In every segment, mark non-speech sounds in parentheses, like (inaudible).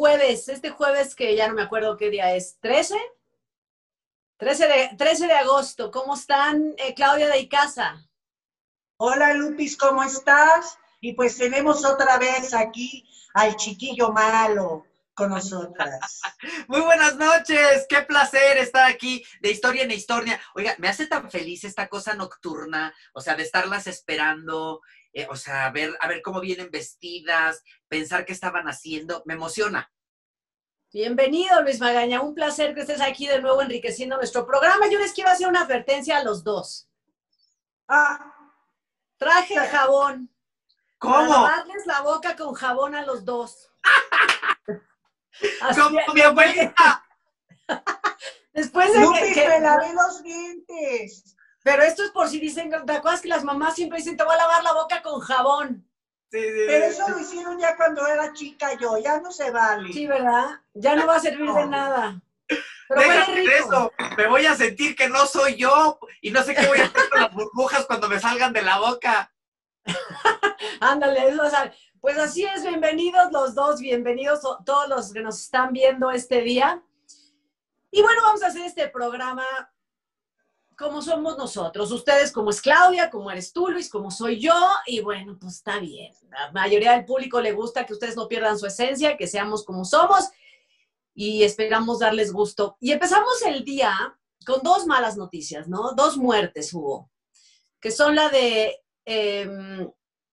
jueves, este jueves que ya no me acuerdo qué día es, ¿13? 13 de, 13 de agosto. ¿Cómo están, eh, Claudia de Icaza? Hola, Lupis, ¿cómo estás? Y pues tenemos otra vez aquí al chiquillo malo con nosotras. (laughs) Muy buenas noches, qué placer estar aquí de historia en historia. Oiga, me hace tan feliz esta cosa nocturna, o sea, de estarlas esperando, eh, o sea, a ver, a ver cómo vienen vestidas, pensar qué estaban haciendo, me emociona. Bienvenido, Luis Magaña. Un placer que estés aquí de nuevo enriqueciendo nuestro programa. Yo les quiero hacer una advertencia a los dos. Ah, Traje jabón. ¿Cómo? Para lavarles la boca con jabón a los dos. (laughs) Así ¡Como es. mi abuelita! (laughs) Después de que- que- me lavé los dientes. Pero esto es por si dicen, ¿te acuerdas que las mamás siempre dicen, te voy a lavar la boca con jabón? Sí, sí, Pero sí. eso lo hicieron ya cuando era chica yo, ya no se vale. Sí, ¿verdad? Ya no va a servir de nada. Pero huele Déjate de rico. eso, me voy a sentir que no soy yo y no sé qué voy a hacer con las burbujas cuando me salgan de la boca. (laughs) Ándale, eso, o sea, pues así es, bienvenidos los dos, bienvenidos todos los que nos están viendo este día. Y bueno, vamos a hacer este programa como somos nosotros, ustedes como es Claudia, como eres tú, Luis, como soy yo, y bueno, pues está bien. La mayoría del público le gusta que ustedes no pierdan su esencia, que seamos como somos, y esperamos darles gusto. Y empezamos el día con dos malas noticias, ¿no? Dos muertes hubo, que son la de... em,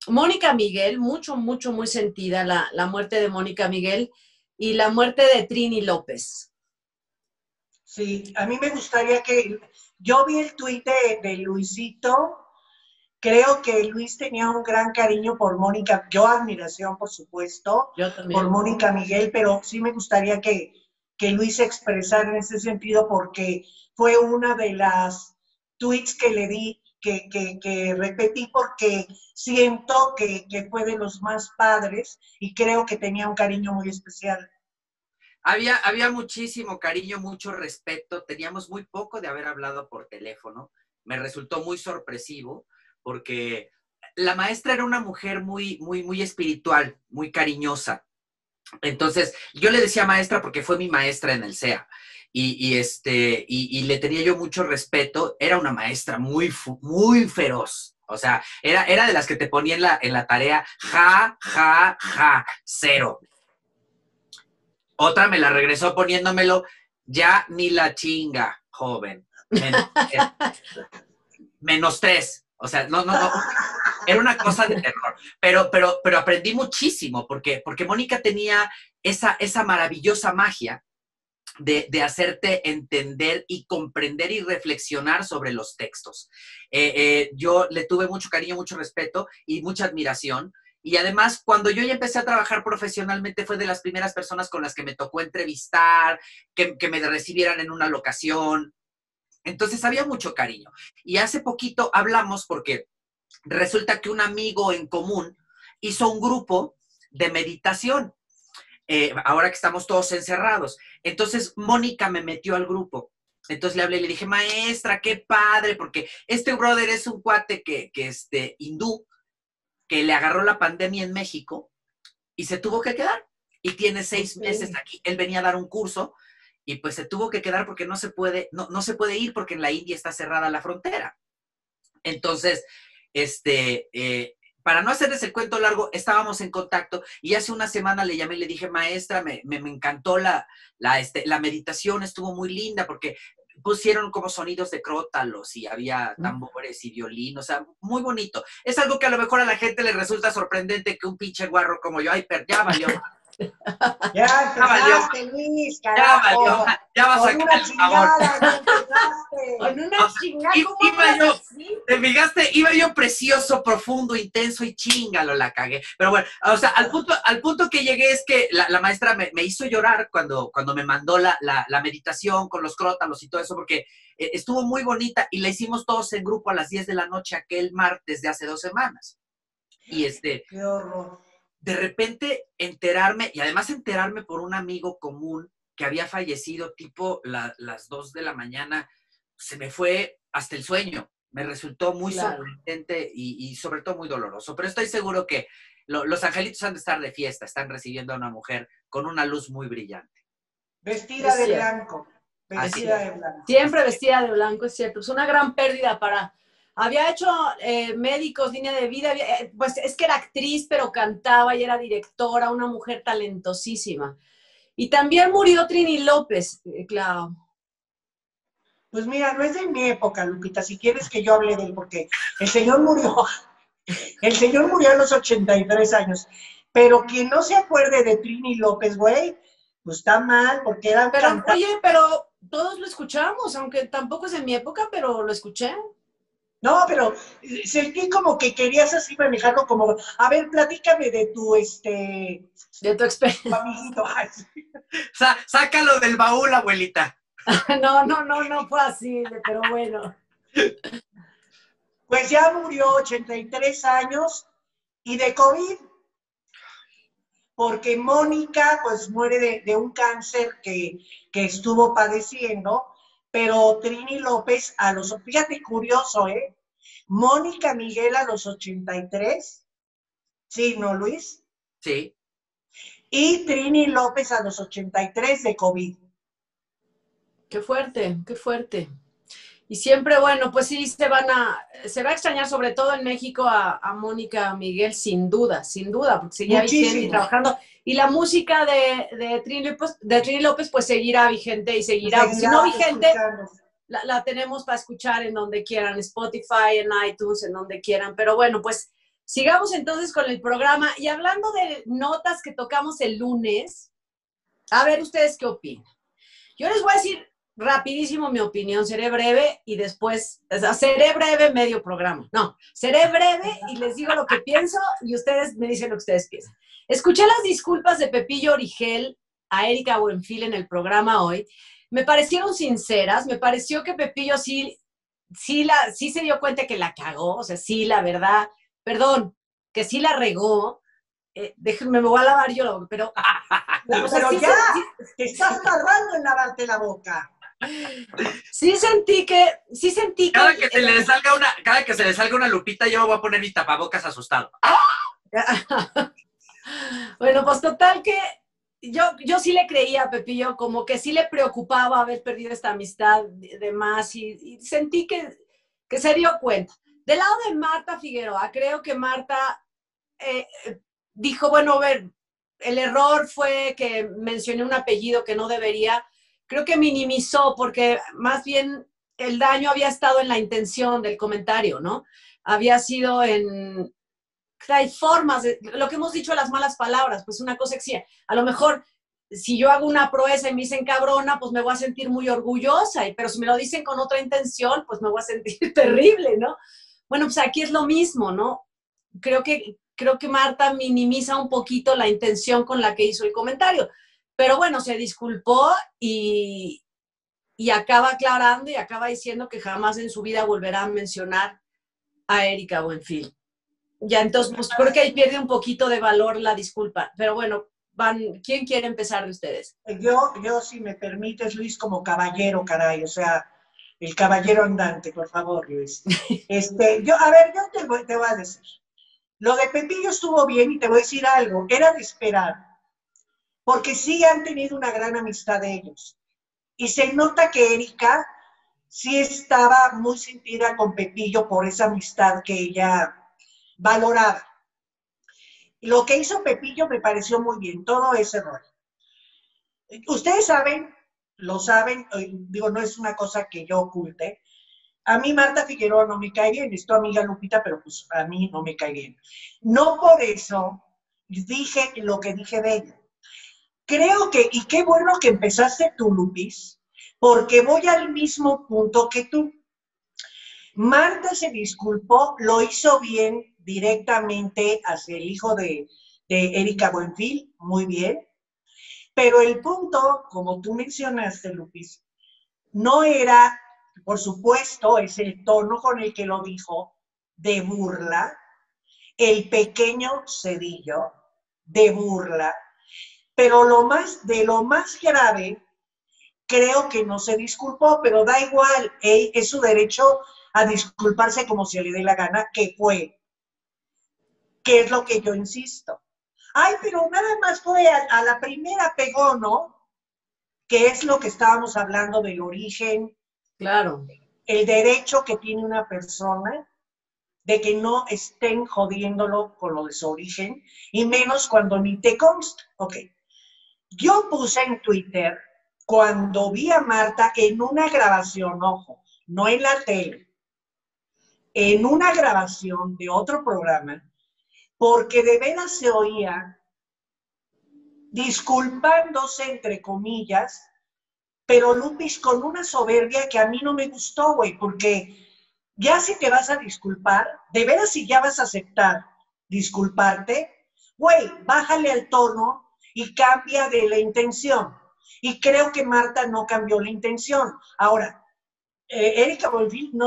Mónica Miguel, mucho, mucho, muy sentida la, la muerte de Mónica Miguel y la muerte de Trini López. Sí, a mí me gustaría que, yo vi el tuit de, de Luisito, creo que Luis tenía un gran cariño por Mónica, yo admiración, por supuesto, Yo por Mónica Miguel, pero sí me gustaría que, que Luis expresara en ese sentido porque fue una de las tweets que le di, que, que, que repetí porque siento que, que fue de los más padres y creo que tenía un cariño muy especial. Había, había muchísimo cariño, mucho respeto. Teníamos muy poco de haber hablado por teléfono. Me resultó muy sorpresivo porque la maestra era una mujer muy, muy, muy espiritual, muy cariñosa. Entonces, yo le decía maestra porque fue mi maestra en el SEA. Y, este, y, y le tenía yo mucho respeto. Era una maestra muy, muy feroz. O sea, era, era de las que te ponía en la, en la tarea, ja, ja, ja, cero. Otra me la regresó poniéndomelo, ya ni la chinga, joven. Eh, menos tres. O sea, no, no, no. Era una cosa de terror. Pero, pero, pero aprendí muchísimo porque, porque Mónica tenía esa, esa maravillosa magia de, de hacerte entender y comprender y reflexionar sobre los textos. Eh, eh, yo le tuve mucho cariño, mucho respeto y mucha admiración. Y además, cuando yo ya empecé a trabajar profesionalmente, fue de las primeras personas con las que me tocó entrevistar, que, que me recibieran en una locación. Entonces había mucho cariño. Y hace poquito hablamos porque resulta que un amigo en común hizo un grupo de meditación, eh, ahora que estamos todos encerrados. Entonces Mónica me metió al grupo. Entonces le hablé y le dije, maestra, qué padre, porque este brother es un cuate que, que este, hindú, que le agarró la pandemia en México y se tuvo que quedar. Y tiene seis meses aquí. Él venía a dar un curso y pues se tuvo que quedar porque no se puede, no, no se puede ir porque en la India está cerrada la frontera. Entonces, este, eh, para no hacerles el cuento largo, estábamos en contacto y hace una semana le llamé y le dije, maestra, me, me, me encantó la, la, este, la meditación, estuvo muy linda porque pusieron como sonidos de crótalos y había tambores y violín, o sea, muy bonito. Es algo que a lo mejor a la gente le resulta sorprendente que un pinche guarro como yo, ay, pero ya valió, Ya empezaste, Luis, ya carajo. valió, ya vas a sacar una el ya empezaste. (laughs) Con una O sea, chingada, i- ¿cómo iba yo- así? Te fijaste, iba yo precioso, profundo, intenso y chingalo, la cagué. Pero bueno, o sea, al punto, al punto que llegué es que la, la maestra me, me hizo llorar cuando, cuando me mandó la, la, la meditación con los crótalos y todo eso, porque eh, estuvo muy bonita y la hicimos todos en grupo a las 10 de la noche aquel martes de hace dos semanas. Y este, Qué horror. De repente enterarme, y además enterarme por un amigo común que había fallecido tipo la- las 2 de la mañana, se me fue hasta el sueño. Me resultó muy Claro. sorprendente y, y sobre todo muy doloroso. Pero estoy seguro que los angelitos han de estar de fiesta, están recibiendo a una mujer con una luz muy brillante. Vestida de blanco. Vestida de blanco. Siempre vestida de blanco, es cierto. Es una gran pérdida para... Había hecho eh, médicos, línea de vida, eh, pues es que era actriz, pero cantaba y era directora, una mujer talentosísima. Y también murió Trini López, eh, claro. Pues mira, no es de mi época, Lupita, si quieres que yo hable de él, porque el señor murió, (laughs) el señor murió a los 83 años, pero quien no se acuerde de Trini López, güey, pues está mal, porque era... Pero, oye, pero todos lo escuchamos, aunque tampoco es de mi época, pero lo escuché. No, pero sentí como que querías así manejarlo como, a ver, platícame de tu, este... De tu experiencia. (laughs) sácalo del baúl, abuelita. (laughs) no, no, no, no fue así, pero bueno. Pues ya murió 83 años y de COVID, porque Mónica pues muere de, de un cáncer que, que estuvo padeciendo pero Trini López a los, fíjate curioso, ¿eh? Mónica Miguel a los 83, sí, ¿no, Luis? Sí. Y Trini López a los 83 de COVID. Qué fuerte, qué fuerte. Y siempre, bueno, pues sí, se van a, se va a extrañar sobre todo en México a, Mónica Miguel, sin duda, sin duda, porque seguía vigente y trabajando. Y la música de, de, Trini López, de Trini López, pues seguirá vigente y seguirá, si no vigente, la, la, tenemos para escuchar en donde quieran, Spotify, en iTunes, en donde quieran. Pero bueno, pues sigamos entonces con el programa. Y hablando de notas que tocamos el lunes, a ver ustedes qué opinan. Yo les voy a decir rapidísimo mi opinión, seré breve y después, o sea, seré breve medio programa. No, seré breve y les digo lo que pienso y ustedes me dicen lo que ustedes piensan. Escuché las disculpas de Pepillo Origel a Erika Buenfil en el programa hoy. Me parecieron sinceras, me pareció que Pepillo sí, sí, la, sí se dio cuenta que la cagó, o sea, sí, la verdad, perdón, que sí la regó. Eh, déjenme, me voy a lavar yo, pero... (laughs) pero ya, te estás tardando en lavarte la boca. Sí sentí que, sí sentí cada que, se le salga una, cada que se le salga una lupita, yo me voy a poner mi tapabocas asustado. (laughs) bueno, pues total que yo, yo sí le creía a Pepillo, como que sí le preocupaba haber perdido esta amistad de, más y, sentí que, que, se dio cuenta. Del lado de Marta Figueroa, creo que Marta eh, dijo, bueno, a ver, el error fue que mencioné un apellido que no debería, creo que minimizó porque más bien el daño había estado en la intención del comentario, ¿no? Había sido en... Hay formas, de, lo que hemos dicho las malas palabras, pues una cosa que a lo mejor si yo hago una proeza y me dicen cabrona, pues me voy a sentir muy orgullosa, pero si me lo dicen con otra intención, pues me voy a sentir (laughs) terrible, ¿no? Bueno, pues aquí es lo mismo, ¿no? Creo que, creo que Marta minimiza un poquito la intención con la que hizo el comentario. Pero bueno, se disculpó y, acaba aclarando y acaba diciendo que jamás en su vida volverá a mencionar a Erika Buenfil. Ya entonces, pues creo que ahí pierde un poquito de valor la disculpa. Pero bueno, van, ¿quién quiere empezar de ustedes? Yo, yo, si me permites, Luis, como caballero, caray, o sea, el caballero andante, por favor, Luis. (laughs) Este, yo, a ver, yo te voy, te voy a decir. Lo de Pepillo estuvo bien y te voy a decir algo, era de esperar porque sí han tenido una gran amistad de ellos. Y se nota que Erika sí estaba muy sentida con Pepillo por esa amistad que ella valoraba. Lo que hizo Pepillo me pareció muy bien, todo ese rol. Ustedes saben, lo saben, eh, digo, no es una cosa que yo oculte. A mí Marta Figueroa no me cae bien, es tu amiga Lupita, pero pues a mí no me cae bien. No por eso dije lo que dije de ella creo que, y qué bueno que empezaste tú, Lupis, porque voy al mismo punto que tú. Marta se disculpó, lo hizo bien directamente hacia el hijo de, de Erika Buenfil, muy bien. Pero el punto, como tú mencionaste, Lupis, no era, por supuesto, es el tono con el que lo dijo, de burla, el pequeño cedillo de burla, pero lo más, de lo más grave, creo que no se disculpó, pero da igual, es su derecho a disculparse como se le dé la gana, que fue que es lo que yo insisto. Ay, pero nada más fue a, a la primera pegó, ¿no? Que es lo que estábamos hablando del origen, Claro. el derecho que tiene una persona de que no estén jodiéndolo con lo de su origen, y menos cuando ni te consta. Ok. Yo puse en Twitter cuando vi a Marta en una grabación, ojo, no en la tele, en una grabación de otro programa, porque de veras se oía disculpándose, entre comillas, pero Lupis con una soberbia que a mí no me gustó, güey, porque ya si te vas a disculpar, de veras si ya vas a aceptar disculparte, güey, bájale al tono y cambia de la intención. Y creo que Marta no cambió la intención. Ahora, eh, Erika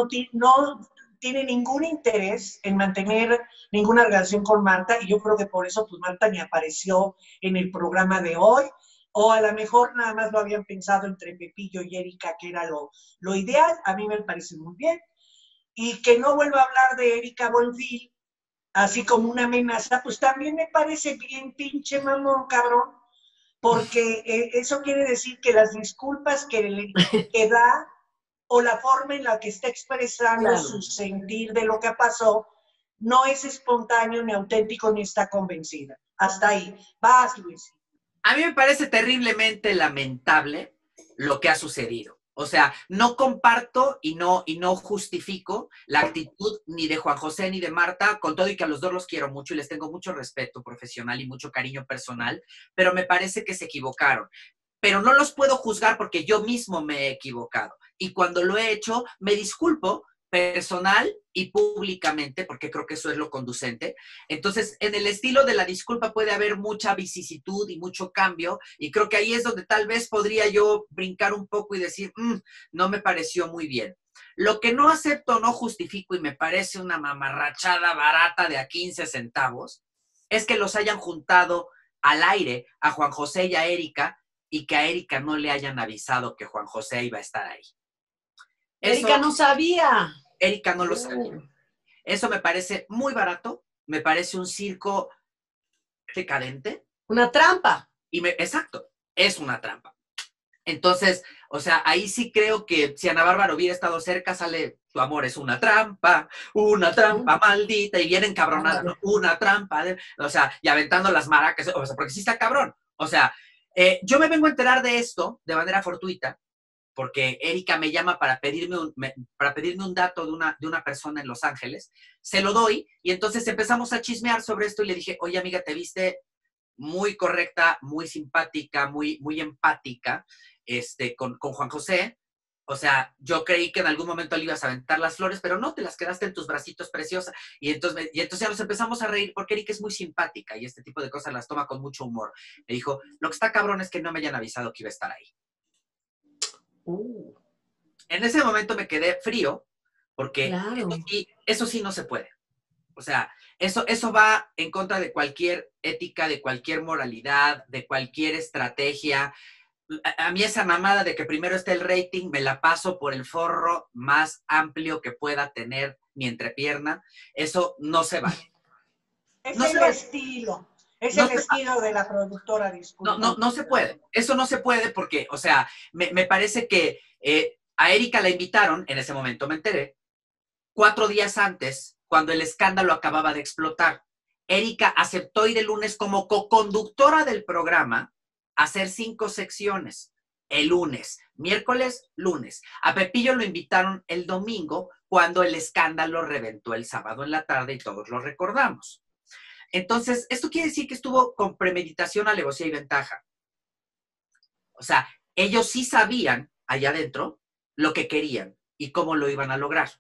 ti- no tiene ningún interés en mantener ninguna relación con Marta y yo creo que por eso pues Marta ni apareció en el programa de hoy o a lo mejor nada más lo habían pensado entre Pepillo y Erika que era lo, lo ideal, a mí me parece muy bien y que no vuelva a hablar de Erika Bonfil así como una amenaza, pues también me parece bien pinche mamón, cabrón, porque eh, eso quiere decir que las disculpas que, le, (laughs) que da o la forma en la que está expresando Claro. su sentir de lo que pasó no es espontáneo ni auténtico ni está convencida. Hasta ahí. Vas, Luis. A mí me parece terriblemente lamentable lo que ha sucedido. O sea, no comparto y no, y no justifico la actitud ni de Juan José ni de Marta, con todo y que a los dos los quiero mucho y les tengo mucho respeto profesional y mucho cariño personal, pero me parece que se equivocaron. Pero no los puedo juzgar porque yo mismo me he equivocado. Y cuando lo he hecho, me disculpo personal y públicamente, porque creo que eso es lo conducente. Entonces, en el estilo de la disculpa puede haber mucha vicisitud y mucho cambio, y creo que ahí es donde tal vez podría yo brincar un poco y decir, "Mm, no me pareció muy bien. Lo que no acepto, no justifico y me parece una mamarrachada barata de a 15 centavos, es que los hayan juntado al aire a Juan José y a Erika y que a Erika no le hayan avisado que Juan José iba a estar ahí. Eso- Erika no sabía. Erika no lo sabía. Eso me parece muy barato, me parece un circo decadente Una trampa. y me, exacto, es una trampa. Entonces, o sea, ahí sí creo que si Ana Bárbara hubiera estado cerca, sale tu amor es una trampa, una trampa maldita, y vienen cabronadas, ¿no? una trampa, de- o sea, y aventando las maracas, o sea, porque sí está cabrón. O sea, eh, yo me vengo a enterar de esto de manera fortuita, porque Erika me llama para pedirme un, para pedirme un dato de una, de una persona en Los Ángeles, se lo doy, y entonces empezamos a chismear sobre esto y le dije, oye amiga, te viste muy correcta, muy simpática, muy, muy empática, este, con, con Juan José. O sea, yo creí que en algún momento le ibas a aventar las flores, pero no, te las quedaste en tus bracitos preciosa. Y entonces, y entonces ya nos empezamos a reír porque Erika es muy simpática y este tipo de cosas las toma con mucho humor. Me dijo, lo que está cabrón es que no me hayan avisado que iba a estar ahí. Uh, En ese momento me quedé frío porque Claro. eso, sí, eso sí no se puede. O sea, eso, eso va en contra de cualquier ética, de cualquier moralidad, de cualquier estrategia. A, a mí esa mamada de que primero esté el rating, me la paso por el forro más amplio que pueda tener mi entrepierna. Eso no se vale. Es No el se estilo. Es No el estilo de la productora, disculpa. No, no, no se puede. Eso no se puede porque, o sea, me, me parece que eh, a Erika la invitaron, en ese momento me enteré, cuatro días antes, cuando el escándalo acababa de explotar. Erika aceptó ir el lunes como co-conductora del programa a hacer cinco secciones. El lunes, miércoles, lunes. A Pepillo lo invitaron el domingo cuando el escándalo reventó el sábado en la tarde y todos lo recordamos. Entonces, esto quiere decir que estuvo con premeditación, alevosía y ventaja. O sea, ellos sí sabían allá adentro lo que querían y cómo lo iban a lograr.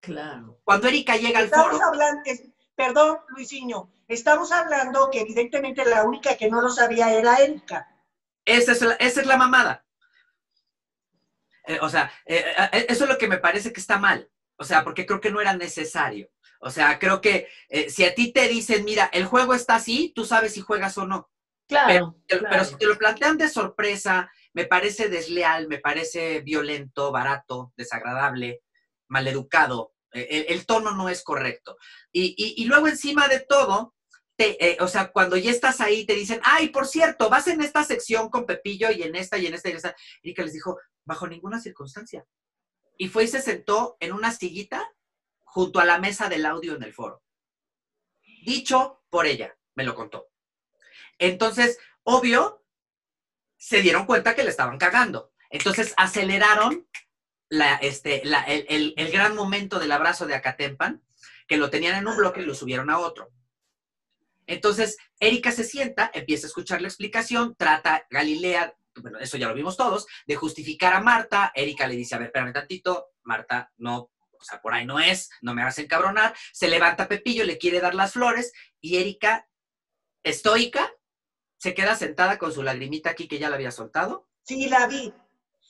claro. Cuando Erika llega al Estamos foro, hablando, es- perdón, Luisinho, estamos hablando que evidentemente la única que no lo sabía era Erika. esa es la, esa es la mamada. Eh, o sea, eh, eh, eso es lo que me parece que está mal. O sea, porque creo que no era necesario. O sea, creo que eh, si a ti te dicen, mira, el juego está así, tú sabes si juegas o no. Claro. Pero, claro. pero si te lo plantean de sorpresa, me parece desleal, me parece violento, barato, desagradable, maleducado. El, el tono no es correcto. Y, y- y luego encima de todo, te, eh, o sea, cuando ya estás ahí, te dicen, ay, por cierto, vas en esta sección con Pepillo y en esta y en esta y en esta. Erika les dijo, bajo ninguna circunstancia. Y fue y se sentó en una sillita junto a la mesa del audio en el foro. Dicho por ella, me lo contó. Entonces, obvio, se dieron cuenta que le estaban cagando. Entonces aceleraron la, este, la, el, el, el, gran momento del abrazo de Acatempan, que lo tenían en un bloque y lo subieron a otro. Entonces, Erika se sienta, empieza a escuchar la explicación, trata Galilea, bueno, eso ya lo vimos todos, de justificar a Marta. Erika le dice, a ver, espérame tantito, Marta, no, o sea, por ahí no es, no me hagas encabronar. Se levanta Pepillo, le quiere dar las flores y Erika, estoica, se queda sentada con su lagrimita aquí que ya la había soltado. Sí, la vi.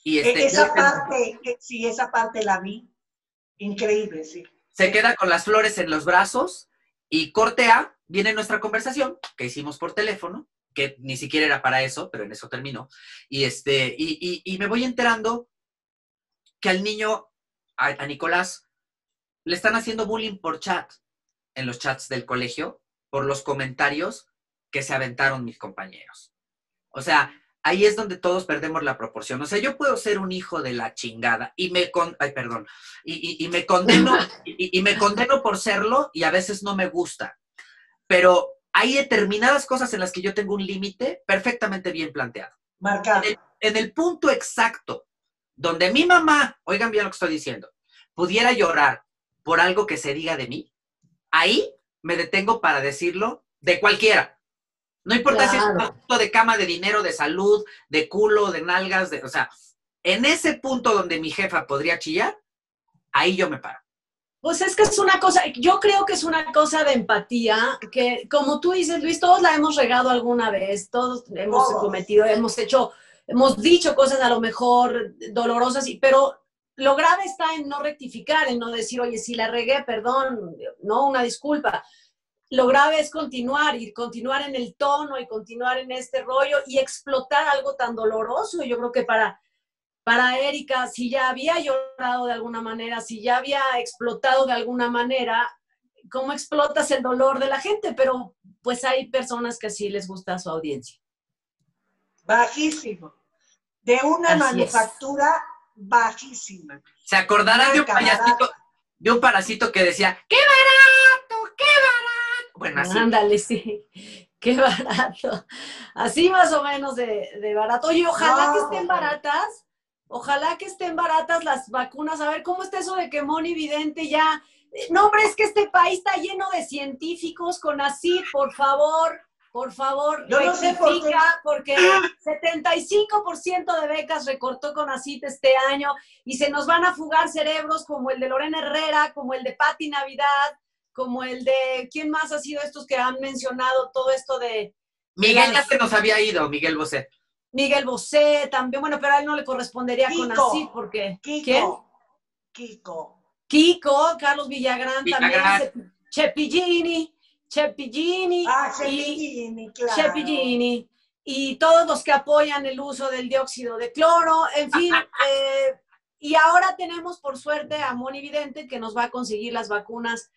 Y E- este, esa parte, eh, sí, esa parte la vi. Increíble, sí. se queda con las flores en los brazos y corte A, viene nuestra conversación que hicimos por teléfono, que ni siquiera era para eso, pero en eso terminó. Y, este, y, y- y me voy enterando que al niño, a, a Nicolás, le están haciendo bullying por chat, en los chats del colegio, por los comentarios que se aventaron mis compañeros. O sea, ahí es donde todos perdemos la proporción. O sea, yo puedo ser un hijo de la chingada y me con, ay, perdón, y, y- y me condeno, (laughs) y, y me condeno por serlo y a veces no me gusta. Pero hay determinadas cosas en las que yo tengo un límite perfectamente bien planteado. Marcado. En el, en el punto exacto donde mi mamá, oigan bien lo que estoy diciendo, pudiera llorar por algo que se diga de mí, ahí me detengo para decirlo de cualquiera. No importa si es un asunto de cama, de dinero, de salud, de culo, de nalgas, de, o sea, en ese punto donde mi jefa podría chillar, ahí yo me paro. Pues es que es una cosa, yo creo que es una cosa de empatía, que como tú dices, Luis, todos la hemos regado alguna vez, todos hemos cometido, hemos hecho, hemos dicho cosas a lo mejor dolorosas, y- pero lo grave está en no rectificar, en no decir, oye, si la regué, perdón, no, una disculpa. Lo grave es continuar y continuar en el tono y continuar en este rollo y explotar algo tan doloroso. Yo creo que para, para Erika, si ya había llorado de alguna manera, si ya había explotado de alguna manera, ¿cómo explotas el dolor de la gente? Pero pues hay personas que sí les gusta su audiencia. Bajísimo. De una Así manufactura bajísima. ¿Se acordarán de un payasito, de un parasito que decía, ¡qué barato! ¡qué barato! Bueno, así. Ándale, sí. Qué barato. Así más o menos de, de barato. Oye, ojalá No. que estén baratas. Ojalá que estén baratas las vacunas. A ver, ¿cómo está eso de que Moni Vidente ya... No, hombre, es que este país está lleno de científicos con así, por favor, por favor, no sé por qué. rectifica, porque 75% de becas recortó con ACIT este año y se nos van a fugar cerebros como el de Lorena Herrera, como el de Patti Navidad, como el de, ¿quién más ha sido estos que han mencionado todo esto de Miguel ya se nos había ido, Miguel Bosé. Miguel Bosé también? Bueno, pero a él no le correspondería con. ACIT porque... Kiko. ¿Quién? Kiko. Kiko, Carlos Villagrán, Villagrán. también, Chepillini, Chepillini, Ah, y claro. Todos los que apoyan el uso del dióxido de cloro, en fin. (laughs) eh, y ahora tenemos, por suerte, a Moni Vidente que nos va a conseguir las vacunas,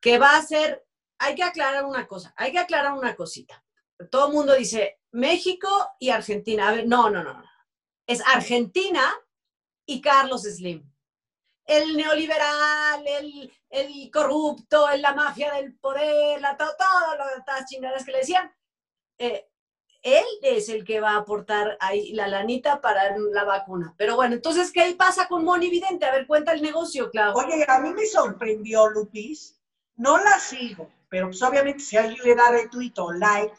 que va a ser, hay que aclarar una cosa, hay que aclarar una cosita. Todo el mundo dice México y Argentina. A ver, no, no, no, no. Es Argentina y Carlos Slim el neoliberal, el, el corrupto, el- la mafia del poder, la, to- todo lo las chingadas que le decían. eh, él es el que va a aportar ahí la lanita para la vacuna. Pero bueno, entonces, ¿qué pasa con Moni Vidente? A ver, cuenta el negocio, Clau. Oye, a mí me sorprendió, Lupis. No la sigo, pero pues obviamente si alguien le da retweet o like,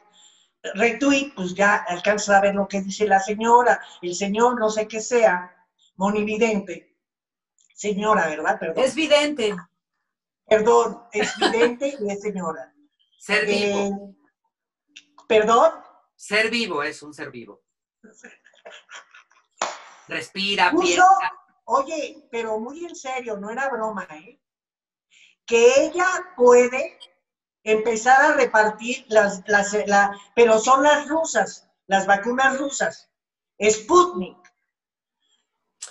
retweet, pues ya alcanza a ver lo que dice la señora, el señor, no sé qué sea, monividente. Señora, ¿verdad? Perdón. Es vidente. Perdón, es vidente y es señora. Ser vivo. Eh, Perdón, Ser vivo es un ser vivo. Respira, puso, piensa. oye, pero muy en serio, no era broma, ¿eh? Que ella puede empezar a repartir las, las, la- pero son las rusas, las vacunas rusas, Sputnik,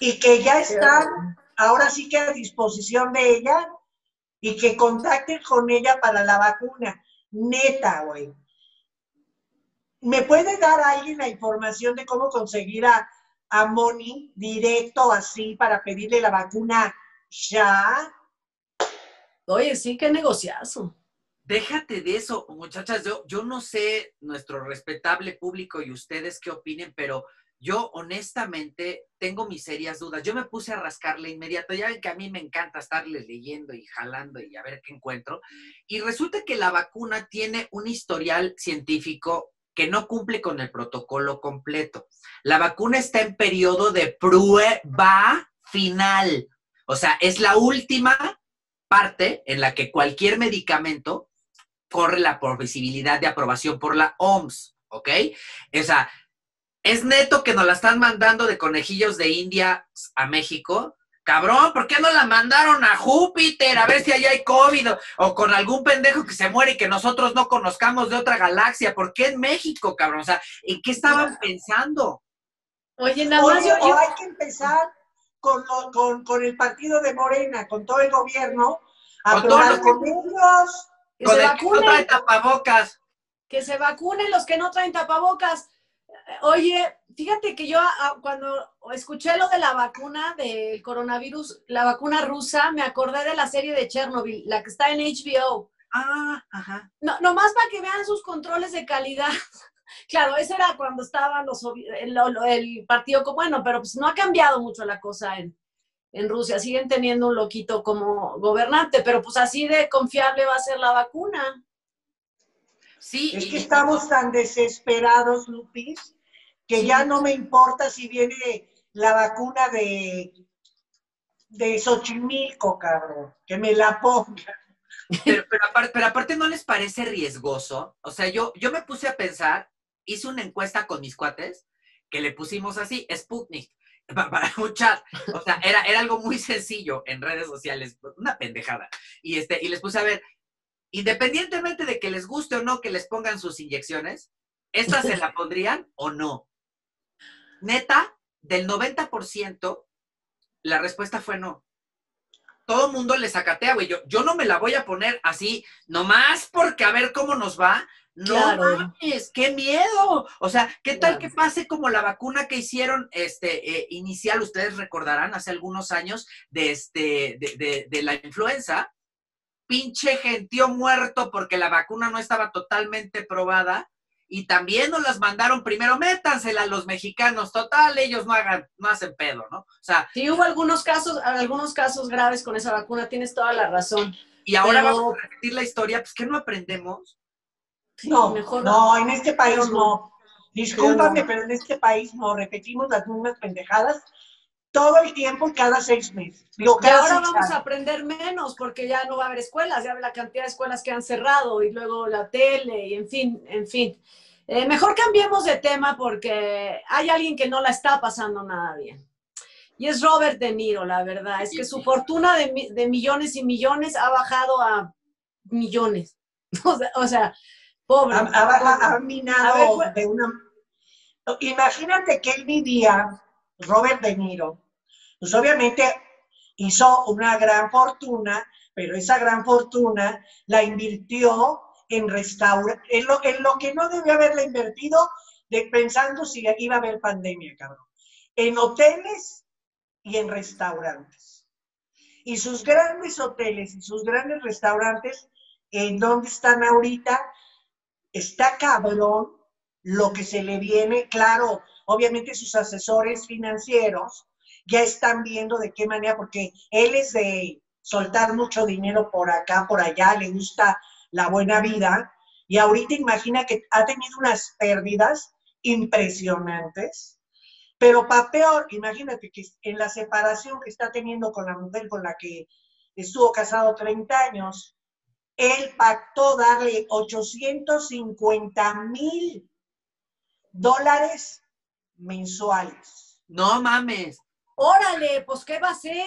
y que ya están ahora sí que a disposición de ella y que contacten con ella para la vacuna. neta, güey. ¿Me puede dar alguien la información de cómo conseguir a, a Moni directo así para pedirle la vacuna ya? Oye, sí, qué negociazo. Déjate de eso, muchachas. Yo, yo no sé nuestro respetable público y ustedes qué opinen, pero yo honestamente tengo mis serias dudas. Yo me puse a rascarle inmediato. Ya ven que a mí me encanta estarle leyendo y jalando y a ver qué encuentro. Y resulta que la vacuna tiene un historial científico que no cumple con el protocolo completo. La vacuna está en periodo de prueba final. O sea, es la última parte en la que cualquier medicamento corre la posibilidad de aprobación por la OMS, ¿ok? O sea, es neto que nos la están mandando de conejillos de India a México. Cabrón, ¿por qué no la mandaron a Júpiter a ver si allá hay COVID o, con algún pendejo que se muere y que nosotros no conozcamos de otra galaxia? ¿Por qué en México, cabrón? O sea, ¿en qué estaban pensando? Oye, nada más yo, hay que empezar con, con, el partido de Morena, con todo el gobierno, a con los con ellos. Que se vacunen. tapabocas. Que se vacunen los que no traen tapabocas. Oye, fíjate que yo ah, cuando escuché lo de la vacuna del coronavirus, la vacuna rusa, me acordé de la serie de Chernobyl, la que está en HBO. Ah, ajá. No, nomás para que vean sus controles de calidad. (laughs) claro, eso era cuando estaban los el, el partido, bueno, pero pues no ha cambiado mucho la cosa en, en Rusia. Siguen teniendo un loquito como gobernante, pero pues así de confiable va a ser la vacuna. Sí. Es que estamos tan desesperados, Lupis, que ya no me importa si viene la vacuna de, de Xochimilco, cabrón, que me la ponga. Pero, aparte, pero aparte no les parece riesgoso. O sea, yo, yo me puse a pensar, hice una encuesta con mis cuates que le pusimos así, Sputnik (laughs) para un chat. O sea, era, era algo muy sencillo en redes sociales, una pendejada. Y, este, y les puse a ver, independientemente de que les guste o no que les pongan sus inyecciones, ¿estas se la pondrían o no? Neta, del 90%, la respuesta fue no. Todo el mundo le sacatea, güey. Yo, yo no me la voy a poner así, nomás porque a ver cómo nos va. No mames, qué miedo. O sea, ¿qué tal que pase como la vacuna que hicieron este eh, inicial? Ustedes recordarán hace algunos años de este de, de, la influenza. Pinche gentío muerto porque la vacuna no estaba totalmente probada. Y también nos las mandaron primero, métansela a los mexicanos, total, ellos no hagan, no hacen pedo, ¿no? O sea. Sí, hubo algunos casos, algunos casos graves con esa vacuna, tienes toda la razón. Y ahora vamos a repetir la historia, pues que no aprendemos no, mejor no, en este país no. Discúlpame, pero en este país no. Repetimos las mismas pendejadas todo el tiempo, cada seis meses. Digo, y ahora vamos a aprender menos porque ya no va a haber escuelas, ya la cantidad de escuelas que han cerrado y luego la tele y en fin, en fin. Eh, mejor cambiemos de tema porque hay alguien que no la está pasando nada bien. Y es Robert De Niro, la verdad. Es que su fortuna de, de millones y millones ha bajado a millones. (laughs) o sea ha, minado de una... Imagínate que él vivía, Robert De Niro, pues obviamente hizo una gran fortuna, pero esa gran fortuna la invirtió en restaurar, en lo, en lo que no debió haberla invertido pensando si iba a haber pandemia, cabrón. En hoteles y en restaurantes. Y sus grandes hoteles y sus grandes restaurantes, ¿en dónde están ahorita? está cabrón lo que se le viene, claro, obviamente sus asesores financieros ya están viendo de qué manera, porque él es de soltar mucho dinero por acá, por allá, le gusta la buena vida, y ahorita imagina que ha tenido unas pérdidas impresionantes, pero para peor, imagínate que en la separación que está teniendo con la mujer con la que estuvo casado 30 años, él pactó darle 850 mil dólares mensuales. No mames. Órale, pues ¿qué va a hacer?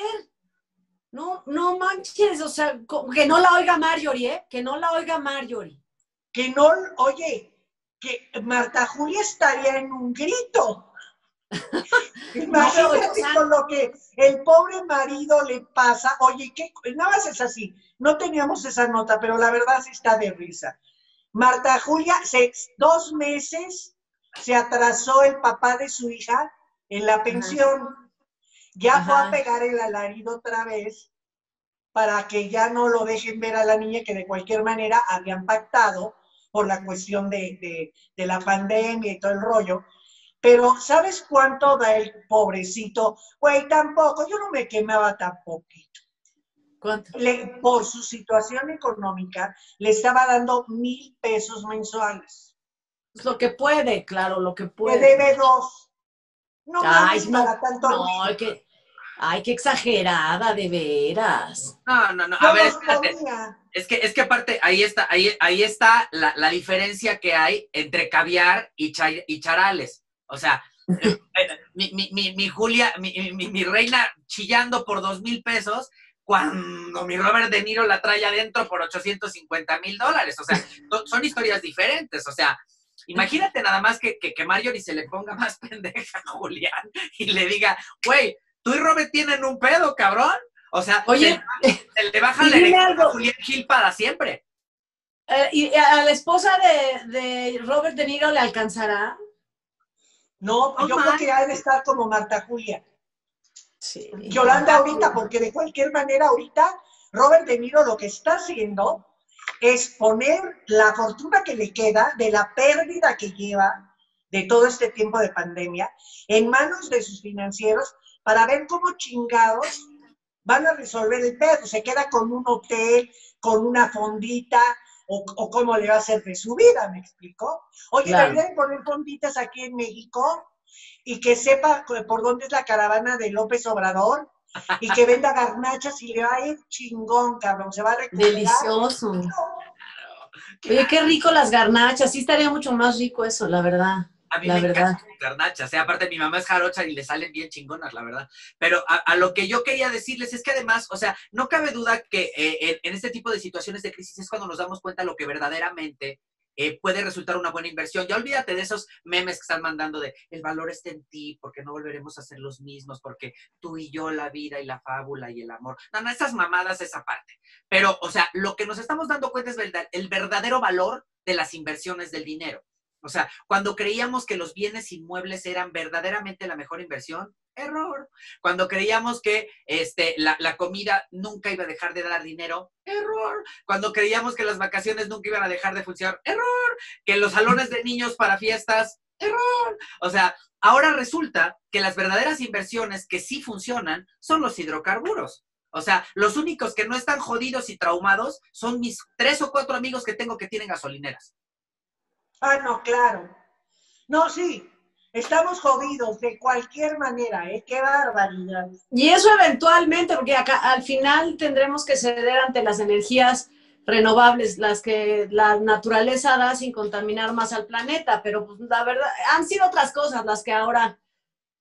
No, no manches, o sea, que no la oiga Marjorie, ¿eh? Que no la oiga Marjorie. Que no, oye, que Marta Julia estaría en un grito. (laughs) Imagínate con lo que el pobre marido le pasa. Oye, ¿qué? Nada más es así. No teníamos esa nota, pero la verdad sí está de risa. Marta Julia, se, dos meses se atrasó el papá de su hija en la pensión. Ya fue a pegar el alarido otra vez para que ya no lo dejen ver a la niña que de cualquier manera habían pactado por la cuestión de, de la pandemia y todo el rollo. Pero ¿sabes cuánto da el pobrecito? Güey, tampoco, yo no me quemaba tan poquito. ¿Cuánto? por su situación económica, le estaba dando mil pesos mensuales. Es lo que puede, claro, lo que Me puede. debe dos. No Ay, no, para tanto. no, ay, que, ay, qué exagerada, de veras. No, no, no. A ver, los espérate. comía. Es que, es que aparte, ahí está, ahí, ahí está la, la diferencia que hay entre caviar y, cha- y charales. O sea, (laughs) eh, mi, mi, mi, mi Julia, mi, mi, mi reina chillando por dos mil pesos, cuando mi Robert De Niro la trae adentro por 850 mil dólares. O sea, so- son historias diferentes. O sea, (laughs) imagínate nada más que, que, que Marjorie se le ponga más (laughs) pendeja a Julián y le diga, güey, tú y Robert tienen un pedo, cabrón. O sea, Oye, se, se le baja la a Julián Gil para siempre. eh, ¿y a la esposa de, de Robert De Niro le alcanzará? No, yo creo que ha de estar como Marta Julia. Sí. Yolanda ahorita, porque de cualquier manera ahorita Robert De Niro lo que está haciendo es poner la fortuna que le queda de la pérdida que lleva de todo este tiempo de pandemia en manos de sus financieros para ver cómo chingados van a resolver el pedo. Se queda con un hotel, con una fondita, o, o cómo le va a hacer de su vida, ¿me explicó? Oye, Claro. deberían poner fonditas aquí en México y que sepa por dónde es la caravana de López Obrador y que venda garnachas y le va a ir chingón, cabrón. Se va a recuperar. Delicioso. Oye, qué rico las garnachas. Sí estaría mucho más rico eso, la verdad. A mí La me verdad. encantan las garnachas, ¿eh? aparte mi mamá es jarocha y le salen bien chingonas, la verdad. Pero a, a lo que yo quería decirles es que además, o sea, no cabe duda que eh, en, en este tipo de situaciones de crisis es cuando nos damos cuenta de lo que verdaderamente eh, puede resultar una buena inversión. Ya olvídate de esos memes que están mandando de el valor está en ti, porque no volveremos a ser los mismos, porque tú y yo, la vida y la fábula y el amor. No, no, esas mamadas, esa parte. Pero, o sea, lo que nos estamos dando cuenta es el verdadero valor de las inversiones del dinero. O sea, cuando creíamos que los bienes inmuebles eran verdaderamente la mejor inversión, error. Cuando creíamos que este, la, la comida nunca iba a dejar de dar dinero, error. Cuando creíamos que las vacaciones nunca iban a dejar de funcionar, error. Que los salones de niños para fiestas, error. O sea, ahora resulta que las verdaderas inversiones que sí funcionan son los hidrocarburos. O sea, los únicos que no están jodidos y traumados son mis tres o cuatro amigos que tengo que tienen gasolineras. Ah, no, claro. No, sí. Estamos jodidos de cualquier manera, ¿eh? Qué barbaridad. Y eso eventualmente, porque acá al final tendremos que ceder ante las energías renovables, las que la naturaleza da sin contaminar más al planeta, pero pues, la verdad, han sido otras cosas las que ahora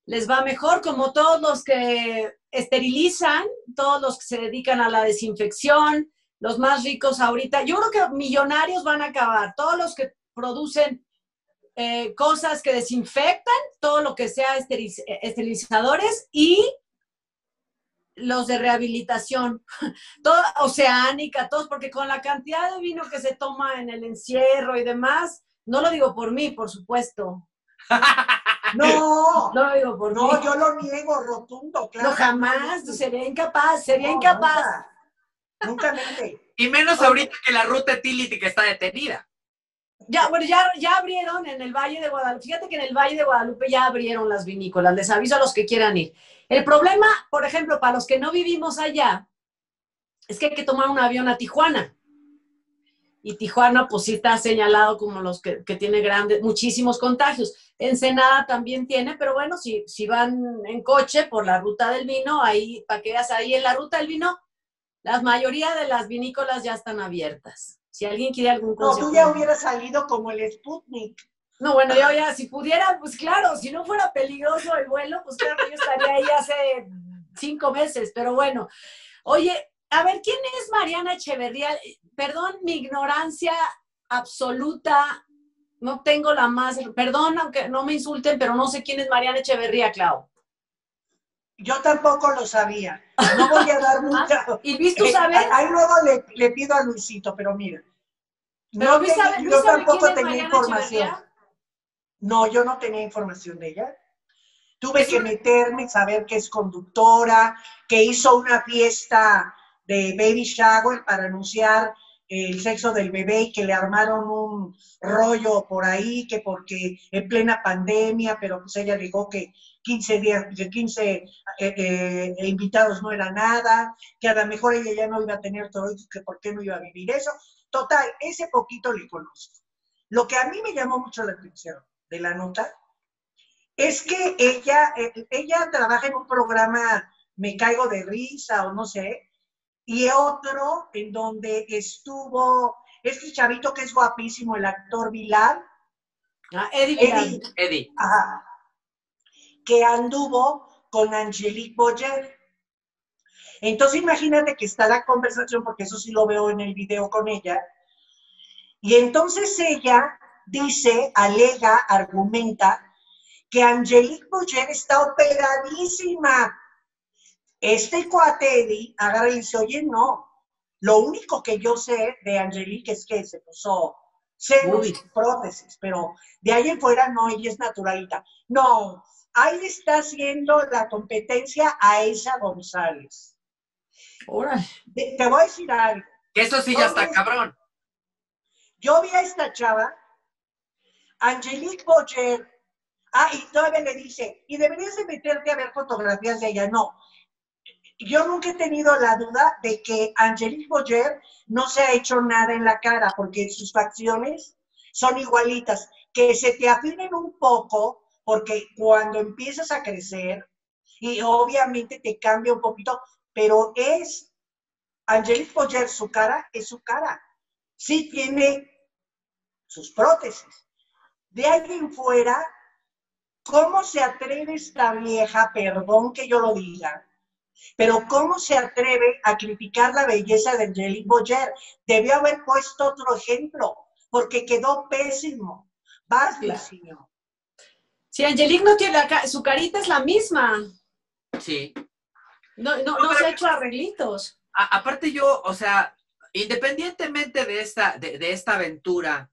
les va mejor, como todos los que esterilizan, todos los que se dedican a la desinfección, los más ricos ahorita. Yo creo que millonarios van a acabar, todos los que producen eh, cosas que desinfectan, todo lo que sea esteriz- esterilizadores y los de rehabilitación, (laughs) toda oceánica, todos, porque con la cantidad de vino que se toma en el encierro y demás, no lo digo por mí, por supuesto, (laughs) No, no lo digo por no, mí, yo lo niego rotundo, claro. no jamás, sería incapaz, sería No, incapaz. Nunca, nunca mente. Y menos ahorita que la ruta Tility que está detenida. Ya, bueno, ya, ya abrieron en el Valle de Guadalupe. Fíjate que en el Valle de Guadalupe ya abrieron las vinícolas. Les aviso a los que quieran ir. El problema, por ejemplo, para los que no vivimos allá, es que hay que tomar un avión a Tijuana. Y Tijuana, pues sí está señalado como los que, que tiene grandes, muchísimos contagios. Ensenada también tiene, pero bueno, si, si van en coche por la ruta del vino, ahí, para que veas, ahí en la ruta del vino, la mayoría de las vinícolas ya están abiertas. Si alguien quiere algún No, consejo. tú ya hubieras salido como el Sputnik. No, bueno, yo ya, si pudiera, pues claro, si no fuera peligroso el vuelo, pues claro, yo estaría ahí hace cinco meses, pero bueno. Oye, a ver, ¿quién es Mariana Echeverría? Perdón mi ignorancia absoluta, no tengo la más, perdón, aunque no me insulten, pero no sé quién es Mariana Echeverría, Clau. Yo tampoco lo sabía. No voy a dar (laughs) mucha. ¿Y viste Eh, saber? ahí luego le, le pido a Luisito, pero mira. no, yo tampoco tenía información. No, yo no tenía información de ella. Tuve que meterme, saber que es conductora, que hizo una fiesta de baby shower para anunciar el sexo del bebé y que le armaron un rollo por ahí, que porque en plena pandemia, pero pues ella dijo que 15 días, 15 eh, eh, invitados no era nada, que a lo mejor ella ya no iba a tener todo eso, que por qué no iba a vivir eso. Total, ese poquito le conozco. Lo que a mí me llamó mucho la atención de la nota es que ella, eh, ella trabaja en un programa Me Caigo de Risa o no sé, y otro en donde estuvo este chavito que es guapísimo, el actor Vilal. Ah, Eddie. Eddie. Que anduvo con Angelique Boyer. Entonces imagínate que está la conversación, porque eso sí lo veo en el video con ella, y entonces ella dice, alega, argumenta, que Angelique Boyer está operadísima este cuate Eddie agarra y dice, oye, no, lo único que yo sé de Angelique es que se puso senos, prótesis, pero de ahí en fuera no, ella es naturalita. No, ahí está haciendo la competencia a esa González. Te, voy a decir algo. Que eso sí ya está cabrón. Yo vi a esta chava, Angelique Boyer, ah, y todavía le dice, y deberías de meterte a ver fotografías de ella. No, yo nunca he tenido la duda de que Angelique Boyer no se ha hecho nada en la cara porque sus facciones son igualitas. Que se te afinen un poco porque cuando empiezas a crecer, y obviamente te cambia un poquito, pero es Angelique Boyer, su cara es su cara. Sí tiene sus prótesis. De ahí en fuera, ¿cómo se atreve esta vieja, perdón que yo lo diga, pero ¿cómo se atreve a criticar la belleza de Angelique Boyer? Debió haber puesto otro ejemplo, porque quedó pésimo. Vas, señor. Sí, Angelique no tiene la su carita es la misma. Sí. No, no, no, se ha hecho arreglitos. aparte yo, o sea, independientemente de esta, de, esta aventura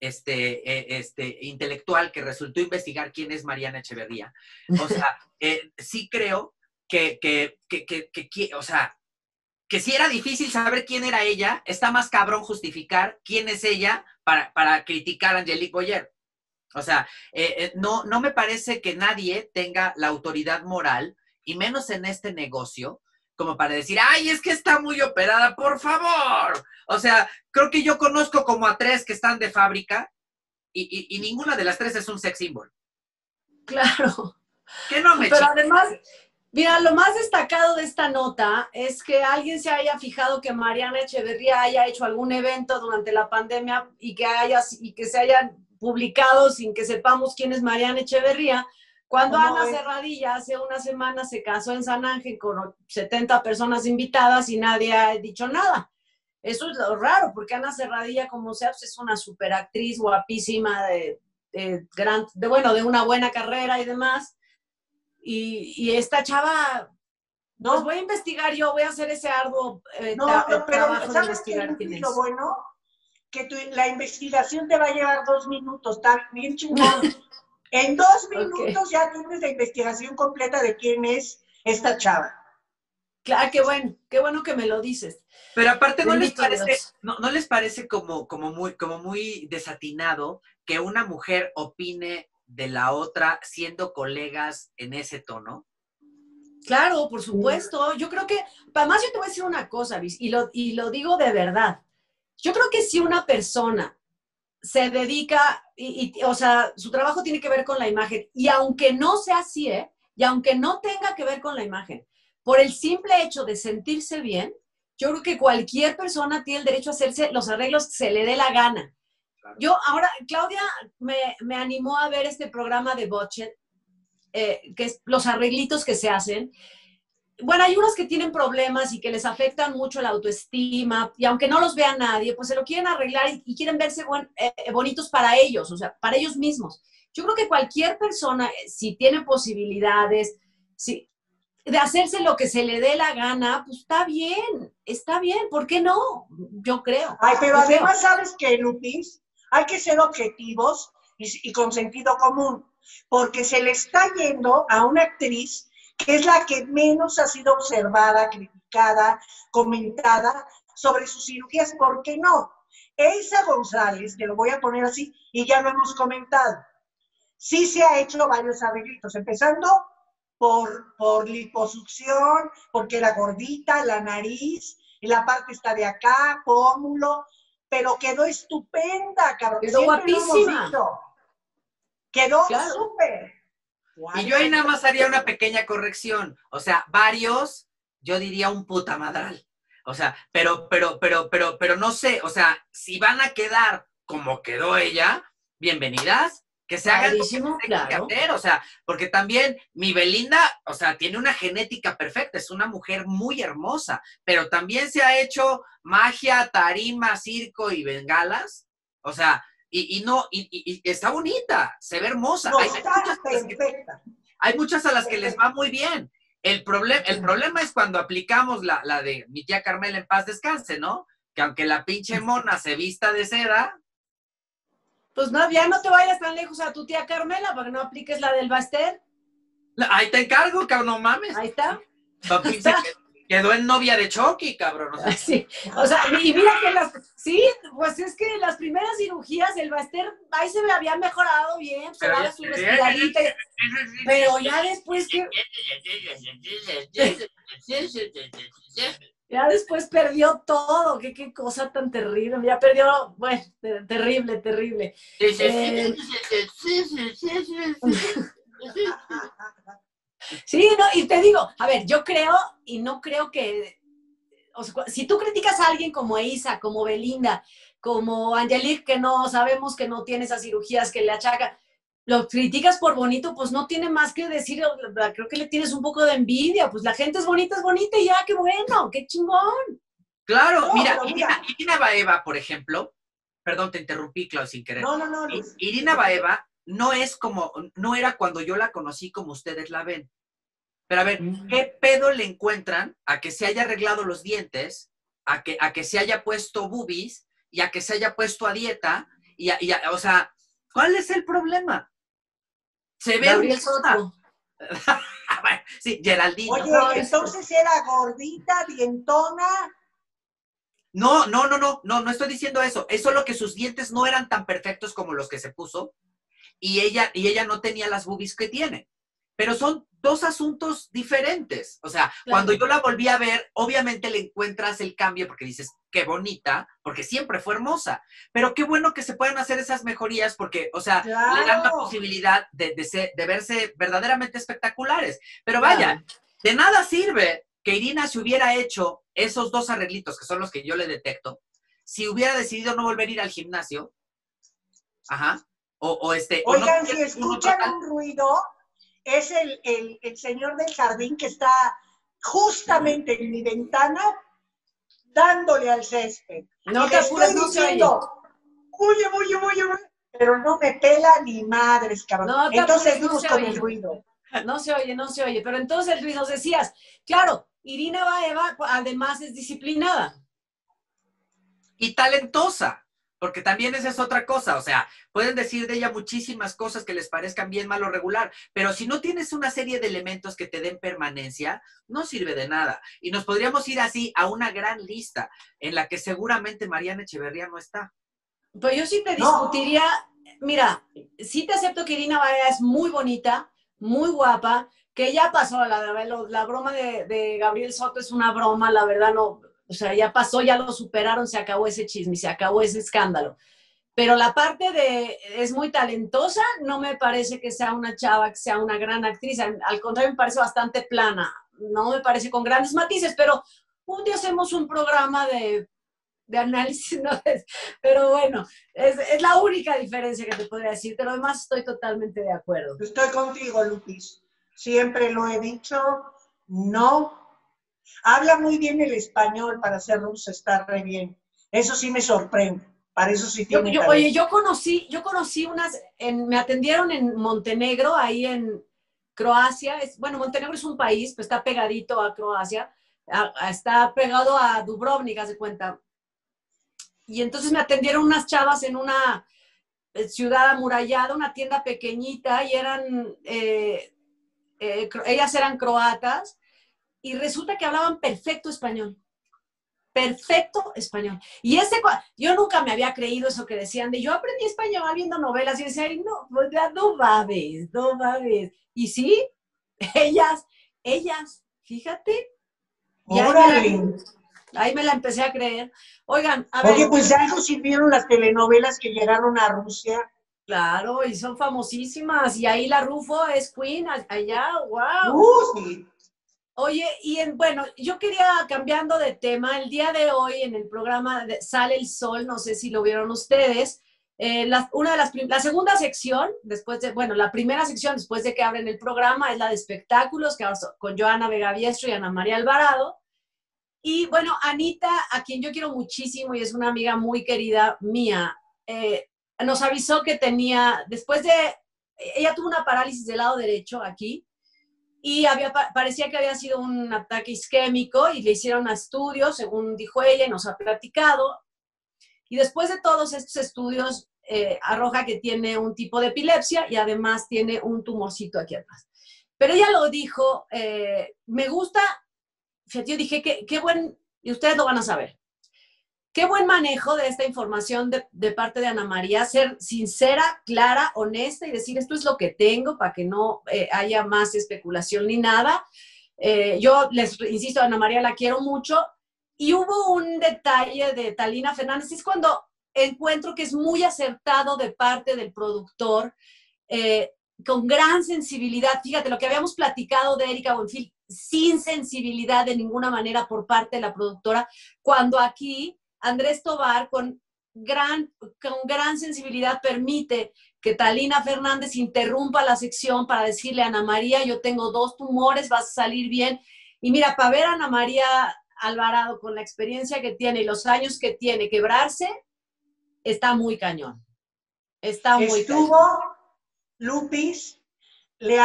este, e, este, intelectual que resultó investigar quién es Mariana Echeverría, o sea, (laughs) eh, sí creo que, que, que, que, o sea, que si era difícil saber quién era ella, está más cabrón justificar quién es ella para, para criticar a Angelique Boyer. O sea, eh, eh, no, no me parece que nadie tenga la autoridad moral, y menos en este negocio, como para decir, ay, es que está muy operada, por favor. O sea, creo que yo conozco como a tres que están de fábrica y, y, ninguna de las tres es un sex symbol. Claro. Que no me Pero además, Mira, lo más destacado de esta nota es que alguien se haya fijado que Mariana Echeverría haya hecho algún evento durante la pandemia y que, haya, y que se hayan publicado sin que sepamos quién es Mariana Echeverría, cuando Ana Cerradilla hace una semana se casó en San Ángel con 70 personas invitadas y nadie ha dicho nada. Eso es lo raro, porque Ana Cerradilla, como sea, pues, es una superactriz guapísima de, gran, de, bueno, de una buena carrera y demás y, esta chava, no, pues voy a investigar yo, voy a hacer ese arduo eh, no, pero trabajo de investigar quién es. Lo bueno, que la investigación te va a llevar dos minutos, está bien chingón. en dos minutos ya tienes la investigación completa de quién es esta chava. Claro, qué bueno, qué bueno que me lo dices. Pero aparte, ¿no les parece, no, no les parece como, como, muy, como muy desatinado que una mujer opine de la otra siendo colegas en ese tono? Claro, por supuesto. Yo creo que, además yo te voy a decir una cosa, Luis, y lo, y lo digo de verdad. Yo creo que si una persona se dedica, y, o sea, su trabajo tiene que ver con la imagen, y aunque no sea así, ¿eh? Y aunque no tenga que ver con la imagen, por el simple hecho de sentirse bien, yo creo que cualquier persona tiene el derecho a hacerse los arreglos que se le dé la gana. Yo ahora, Claudia me, me, animó a ver este programa de Bochet, eh, que es los arreglitos que se hacen. Bueno, hay unos que tienen problemas y que les afectan mucho la autoestima, y aunque no los vea nadie, pues se lo quieren arreglar y, quieren verse eh, bonitos para ellos, o sea, para ellos mismos. Yo creo que cualquier persona, eh, si tiene posibilidades, si, de hacerse lo que se le dé la gana, pues está bien, está bien, ¿por qué no? Yo creo. Ay, pero Yo creo. además, ¿sabes qué, Lupis? Hay que ser objetivos y, y con sentido común, porque se le está yendo a una actriz que es la que menos ha sido observada, criticada, comentada sobre sus cirugías. ¿Por qué no? Elsa González, te lo voy a poner así, y ya lo hemos comentado, sí se ha hecho varios arreglitos, empezando por, por liposucción, porque era gordita, la nariz, y la parte está de acá, pómulo, pero quedó estupenda, cabrón. Quedó Siempre guapísima. Quedó Claro. súper. Y yo ahí nada más haría una pequeña corrección. O sea, varios, yo diría un puta madral. O sea, pero, pero, pero, pero, pero no sé, o sea, si van a quedar como quedó ella, bienvenidas, que se hagan claro. hacer, o sea, porque también mi Belinda, o sea, tiene una genética perfecta, es una mujer muy hermosa, pero también se ha hecho magia, tarima, circo y bengalas, o sea, y, y no, y, está bonita, se ve hermosa. No, Hay- muchas que- hay muchas a las que les va muy bien. El, problem- el problema es cuando aplicamos la, la de mi tía Carmela en paz descanse, ¿no? Que aunque la pinche mona se vista de seda, Pues no, ya no te vayas tan lejos a tu tía Carmela para que no apliques la del Baster. ahí te encargo, cabrón, no mames. Ahí está. Pinche quedó en novia de Chucky, cabrón. Sí. O sea, y mira que las. Sí, pues es que las primeras cirugías, el Baster, ahí se me había mejorado bien, se Pero daba su respiradita. Pero ya después que. Ya después perdió todo. Qué, qué cosa tan terrible. Ya perdió. Bueno, ter- terrible, terrible. Sí, sí, Eh, sí, no, y te digo, a ver, yo creo y no creo que, o sea, si tú criticas a alguien como Isa, como Belinda, como Angelique, que no sabemos que no tiene esas cirugías que le achaca, lo criticas por bonito, pues no tiene más que decir, creo que le tienes un poco de envidia, pues la gente es bonita, es bonita y ya, qué bueno, qué chingón. Claro, No, mira, Irina, Baeva, por ejemplo, perdón, te interrumpí, Clau, sin querer. No, no, no, Luis. Irina Baeva no es como, no era cuando yo la conocí como ustedes la ven. Pero a ver, ¿qué pedo le encuentran a que se haya arreglado los dientes, a que, a que se haya puesto boobies y a que se haya puesto a dieta? Y, a- y a- o sea, ¿cuál es el problema? Se ve Gabriel. Soto. (laughs) Bueno, sí, Geraldine. Oye, ¿no? entonces era gordita, dientona. No, no, no, no, no, no estoy diciendo eso. Es solo que sus dientes no eran tan perfectos como los que se puso y ella, y ella no tenía las boobies que tiene. Pero son dos asuntos diferentes. O sea, cuando yo la volví a ver, obviamente le encuentras el cambio porque dices, qué bonita, porque siempre fue hermosa. Pero qué bueno que se puedan hacer esas mejorías porque, o sea, le dan la Claro. posibilidad de, de ser- de verse verdaderamente espectaculares. Pero vaya, de nada sirve que Irina se hubiera hecho esos dos arreglitos, que son los que yo le detecto, si hubiera decidido no volver a ir al gimnasio. Ajá. O, o este. o no Oigan, si escuchan un ruido, es el, el- el señor del jardín que está justamente en mi ventana dándole al césped. No Y te apures, estoy no diciendo, Oye, oye, oye, oye, pero no me pela ni madres, cabrón. No te Entonces apures, no vamos se con oye. el ruido. No se oye, no se oye. Pero entonces, Luis, nos decías, claro, Irina Baeva además es disciplinada. Y talentosa. Porque también esa es otra cosa. O sea, pueden decir de ella muchísimas cosas que les parezcan bien, mal o regular. Pero si no tienes una serie de elementos que te den permanencia, no sirve de nada. Y nos podríamos ir así a una gran lista en la que seguramente Mariana Echeverría no está. Pues yo sí te No. discutiría, mira, sí te acepto que Irina Baeva es muy bonita, muy guapa, que ya pasó, la, la, la broma de, de Gabriel Soto es una broma, la verdad no, o sea, ya pasó, ya lo superaron, se acabó ese chisme, se acabó ese escándalo. Pero la parte de es muy talentosa, no me parece que sea una chava, que sea una gran actriz, al contrario, me parece bastante plana, no me parece con grandes matices, pero un día hacemos un programa de, de análisis, (laughs) ¿no? pero bueno, es, es la única diferencia que te podría decir, pero además estoy totalmente de acuerdo. Estoy contigo, Lupis. Siempre lo he dicho, no. Habla muy bien el español para ser rusa, está re bien. Eso sí me sorprende. Para eso sí tiene yo- oye, yo conocí, yo conocí unas, en, me atendieron en Montenegro, ahí en, Croacia, es, bueno, Montenegro es un país, pues está pegadito a Croacia, está pegado a Dubrovnik, hace cuenta. Y entonces me atendieron unas chavas en una eh, ciudad amurallada, una tienda pequeñita, y eran, eh, eh, ellas eran croatas, y resulta que hablaban perfecto español. Perfecto español. Y ese, yo nunca me había creído eso que decían de yo aprendí español viendo novelas y decía, no, pues ya no babes, no babes. Y sí, (laughs) ellas, ellas, fíjate. ahí me la empecé a creer. Oigan, a ver. Oye, pues ya nos sirvieron las telenovelas que llegaron a Rusia. Claro, y son famosísimas. Y ahí la Rufo es Queen, allá, wow. Uh, Oye, y en, bueno, yo quería, cambiando de tema, el día de hoy en el programa Sale el Sol, no sé si lo vieron ustedes, eh, la, una de las, la segunda sección, después de, bueno, la primera sección después de que abren el programa es la de espectáculos, que con Joana Vega Biestro y Ana María Alvarado. Y bueno, Anita, a quien yo quiero muchísimo y es una amiga muy querida mía, eh, nos avisó que tenía, después de, ella tuvo una parálisis del lado derecho aquí y había, parecía que había sido un ataque isquémico y le hicieron estudios, según dijo ella y nos ha platicado. Y después de todos estos estudios, eh, arroja que tiene un tipo de epilepsia y además tiene un tumorcito aquí atrás. Pero ella lo dijo, eh, me gusta, yo dije, qué, qué buen, y ustedes lo van a saber, qué buen manejo de esta información de, parte de Ana María, ser sincera, clara, honesta y decir esto es lo que tengo para que no eh, haya más especulación ni nada. yo les insisto, Ana María la quiero mucho. Y hubo un detalle de Talina Fernández, es cuando encuentro que es muy acertado de parte del productor, eh, con gran sensibilidad. Fíjate, lo que habíamos platicado de Erika Bonfil, sin sensibilidad de ninguna manera por parte de la productora, cuando aquí Andrés Tobar con gran, con gran sensibilidad permite que Talina Fernández interrumpa la sección para decirle a Ana María, yo tengo dos tumores, vas a salir bien. Y mira, para ver a Ana María Alvarado con la experiencia que tiene y los años que tiene quebrarse, está muy cañón. Está muy Estuvo Lupis, le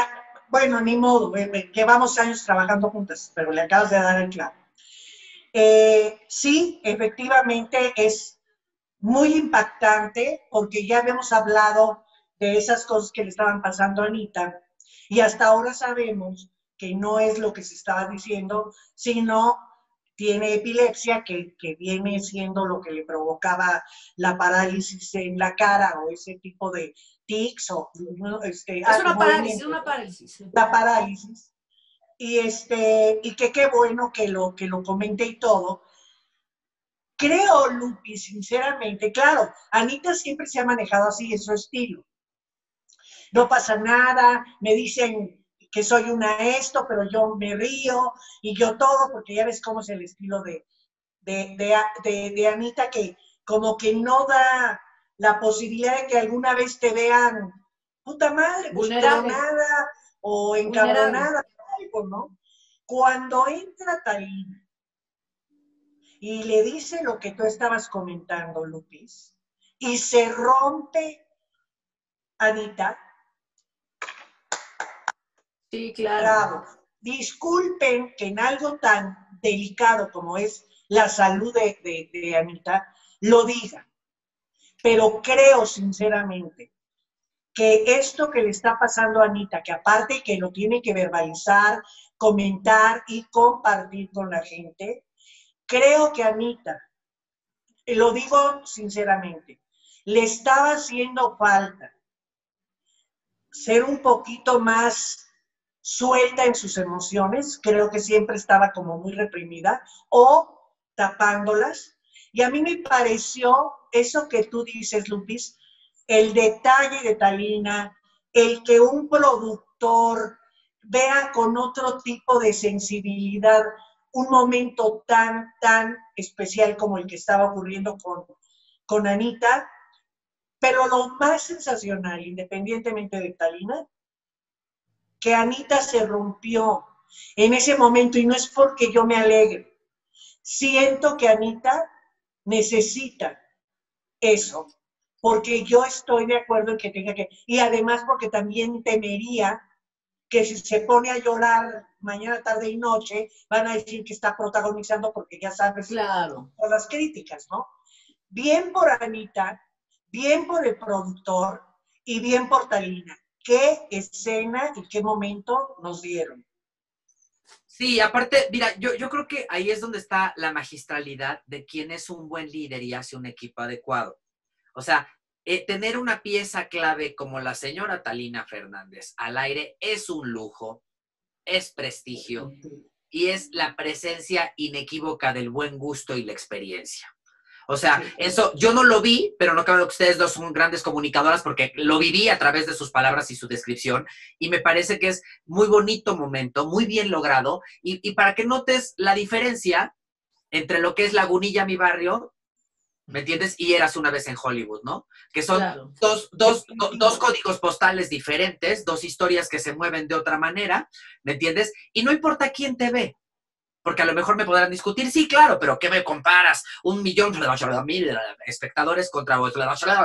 bueno, ni modo, llevamos años trabajando juntas, pero le acabas de dar el clavo. Eh, sí, efectivamente es muy impactante porque ya habíamos hablado de esas cosas que le estaban pasando a Anita y hasta ahora sabemos que no es lo que se estaba diciendo, sino tiene epilepsia, que, viene siendo lo que le provocaba la parálisis en la cara o ese tipo de tics o este, es una parálisis, una parálisis. La parálisis. Y este, y que qué bueno que lo, que lo comente y todo. Creo, Lupi, sinceramente, claro, Anita siempre se ha manejado así, es su estilo. No pasa nada, me dicen, que soy una esto, pero yo me río y yo todo, porque ya ves cómo es el estilo de, de, Anita, que como que no da la posibilidad de que alguna vez te vean puta madre, pues nada o encabronada, algo, ¿no? Cuando entra Talina y le dice lo que tú estabas comentando, Lupis, y se rompe Anita, Sí, claro. Disculpen que en algo tan delicado como es la salud de, Anita, lo diga. Pero creo sinceramente que esto que le está pasando a Anita, que aparte que lo tiene que verbalizar, comentar y compartir con la gente, creo que Anita, lo digo sinceramente, le estaba haciendo falta ser un poquito más suelta en sus emociones, creo que siempre estaba como muy reprimida, o tapándolas. Y a mí me pareció eso que tú dices, Lupis, el detalle de Talina, el que un productor vea con otro tipo de sensibilidad un momento tan, tan especial como el que estaba ocurriendo con, con Anita, pero lo más sensacional, independientemente de Talina, que Anita se rompió en ese momento y no es porque yo me alegre. Siento que Anita necesita eso, porque yo estoy de acuerdo en que tenga que, y además porque también temería que si se pone a llorar mañana, tarde y noche, van a decir que está protagonizando porque ya sabes Claro. por las críticas, ¿no? Bien por Anita, bien por el productor y bien por Talina. ¿Qué escena y qué momento nos dieron? Sí, aparte, mira, yo, yo creo que ahí es donde está la magistralidad de quién es un buen líder y hace un equipo adecuado. O sea, eh, tener una pieza clave como la señora Talina Fernández al aire es un lujo, es prestigio y es la presencia inequívoca del buen gusto y la experiencia. O sea, eso yo no lo vi, pero no cabe que ustedes dos son grandes comunicadoras porque lo viví a través de sus palabras y su descripción y me parece que es muy bonito momento, muy bien logrado y, y para que notes la diferencia entre lo que es Lagunilla, mi barrio, ¿me entiendes? Y eras una vez en Hollywood, ¿no? Que son Claro. dos, dos, do- dos códigos postales diferentes, dos historias que se mueven de otra manera, ¿me entiendes? Y no importa quién te ve, porque a lo mejor me podrán discutir, sí, claro, pero ¿qué me comparas? Un millón de mil espectadores contra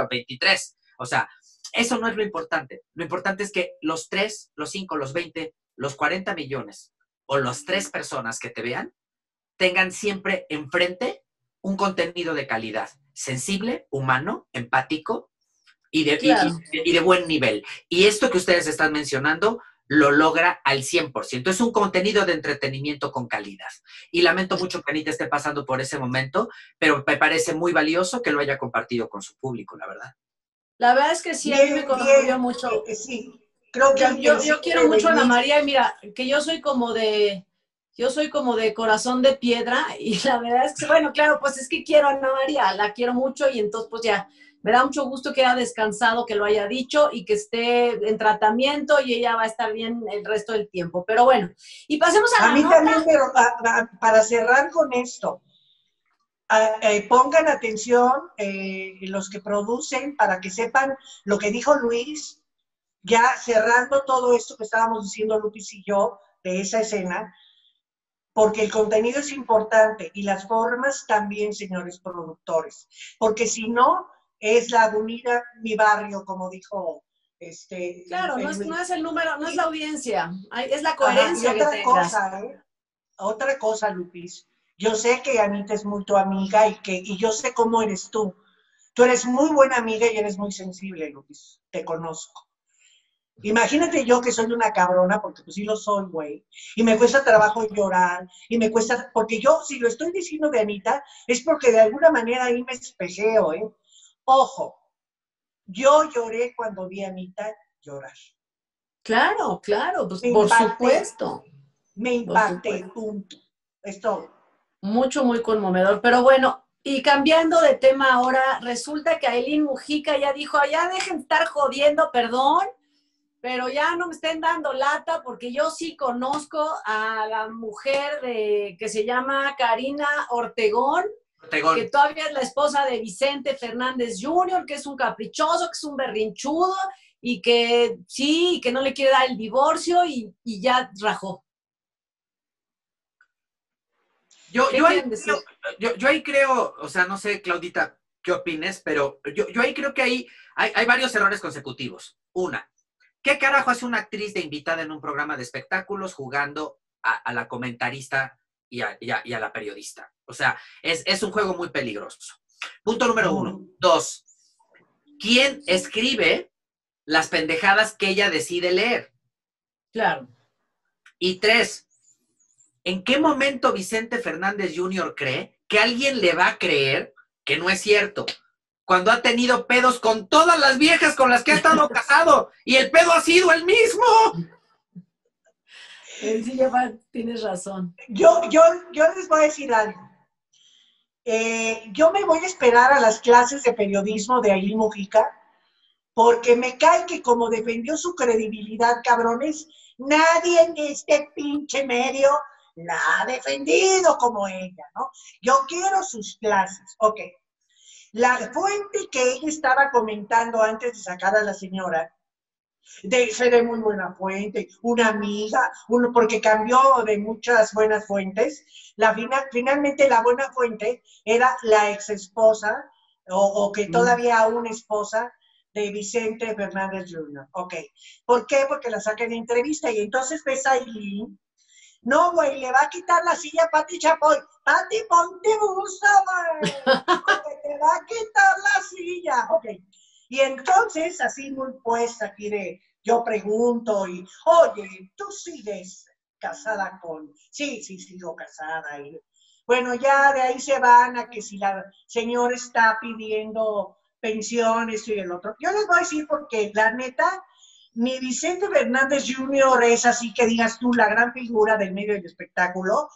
23. O sea, eso no es lo importante. Lo importante es que los 3, los 5, los 20, los 40 millones o las tres personas que te vean tengan siempre enfrente un contenido de calidad, sensible, humano, empático y de, y- Claro. y- y de buen nivel. Y esto que ustedes están mencionando lo logra al 100%. Es un contenido de entretenimiento con calidad. Y lamento mucho que Anita esté pasando por ese momento, pero me parece muy valioso que lo haya compartido con su público, la verdad. La verdad es que sí, a mí me conmovió mucho. sí, creo que Yo, yo, yo quiero mucho a Ana María y mira, que yo soy como de, yo soy como de corazón de piedra (laughs) y la verdad es que, bueno, claro, pues es que quiero a Ana María, la quiero mucho y entonces pues ya, me da mucho gusto que haya descansado, que lo haya dicho y que esté en tratamiento y ella va a estar bien el resto del tiempo. Pero bueno, y pasemos a, A la mí nota. también, pero para cerrar con esto, eh, pongan atención eh, los que producen para que sepan lo que dijo Luis, ya cerrando todo esto que estábamos diciendo Lupis y yo de esa escena, porque el contenido es importante y las formas también, señores productores, porque si no, es la unida mi barrio, como dijo este. Claro, no es, no es el número, no es la audiencia, es la Ajá, coherencia y otra cosa, ¿eh? Otra cosa, Lupis. Yo sé que Anita es muy tu amiga y que y yo sé cómo eres tú. Tú eres muy buena amiga y eres muy sensible, Lupis. Te conozco. Imagínate yo que soy una cabrona, porque pues sí lo soy, güey. Y me cuesta trabajo llorar, y me cuesta, porque yo, si lo estoy diciendo de Anita, es porque de alguna manera ahí me espejeo, ¿eh? Ojo, yo lloré cuando vi a Anita llorar. Claro, claro, pues por impacté. supuesto. Me impacté, punto. Es todo. Mucho, muy conmovedor. Pero bueno, y cambiando de tema ahora, resulta que Aileen Mujica ya dijo, ya dejen de estar jodiendo, perdón, pero ya no me estén dando lata porque yo sí conozco a la mujer de, que se llama Karina Ortegón, Ortegón. que todavía es la esposa de Vicente Fernández Jr., que es un caprichoso, que es un berrinchudo y que sí, que no le quiere dar el divorcio y, y ya rajó. Yo, ¿Qué yo, ahí quieren decir? creo, yo, yo ahí creo, o sea, no sé, Claudita, qué opines, pero yo, yo ahí creo que ahí hay, hay varios errores consecutivos. Una, ¿qué carajo hace una actriz de invitada en un programa de espectáculos jugando a, a la comentarista y a, y a- y a la periodista? O sea, es, es un juego muy peligroso. Punto número uno. Dos, ¿quién escribe las pendejadas que ella decide leer? Claro. Y tres, ¿en qué momento Vicente Fernández Jr. cree que alguien le va a creer que no es cierto? Cuando ha tenido pedos con todas las viejas con las que ha estado (laughs) casado y el pedo ha sido el mismo. Sí, tienes razón. Yo, yo, yo les voy a decir algo. Eh, yo me voy a esperar a las clases de periodismo de Aileen Mujica, porque me cae que como defendió su credibilidad, cabrones, nadie en este pinche medio la ha defendido como ella, ¿no? Yo quiero sus clases. Ok. La fuente que ella estaba comentando antes de sacar a la señora, de ser de muy buena fuente, una amiga, uno, porque cambió de muchas buenas fuentes. La fina- finalmente la buena fuente era la ex esposa, o, o que todavía aún esposa de Vicente Fernández Jr. Ok. ¿Por qué? Porque la saca en entrevista y entonces ves a Aileen. No, güey, le va a quitar la silla a Pati Chapoy. Pati, ponte buzo, güey. Porque te va a quitar la silla. Ok. Y entonces, así muy puesta aquí de, yo pregunto y, oye, tú sigues casada con, sí, sí, sigo casada. Y, bueno, ya de ahí se van a que si la señora está pidiendo pensiones y el otro. Yo les voy a decir porque la neta, ni Vicente Fernández Jr. es así que digas tú la gran figura del medio del espectáculo.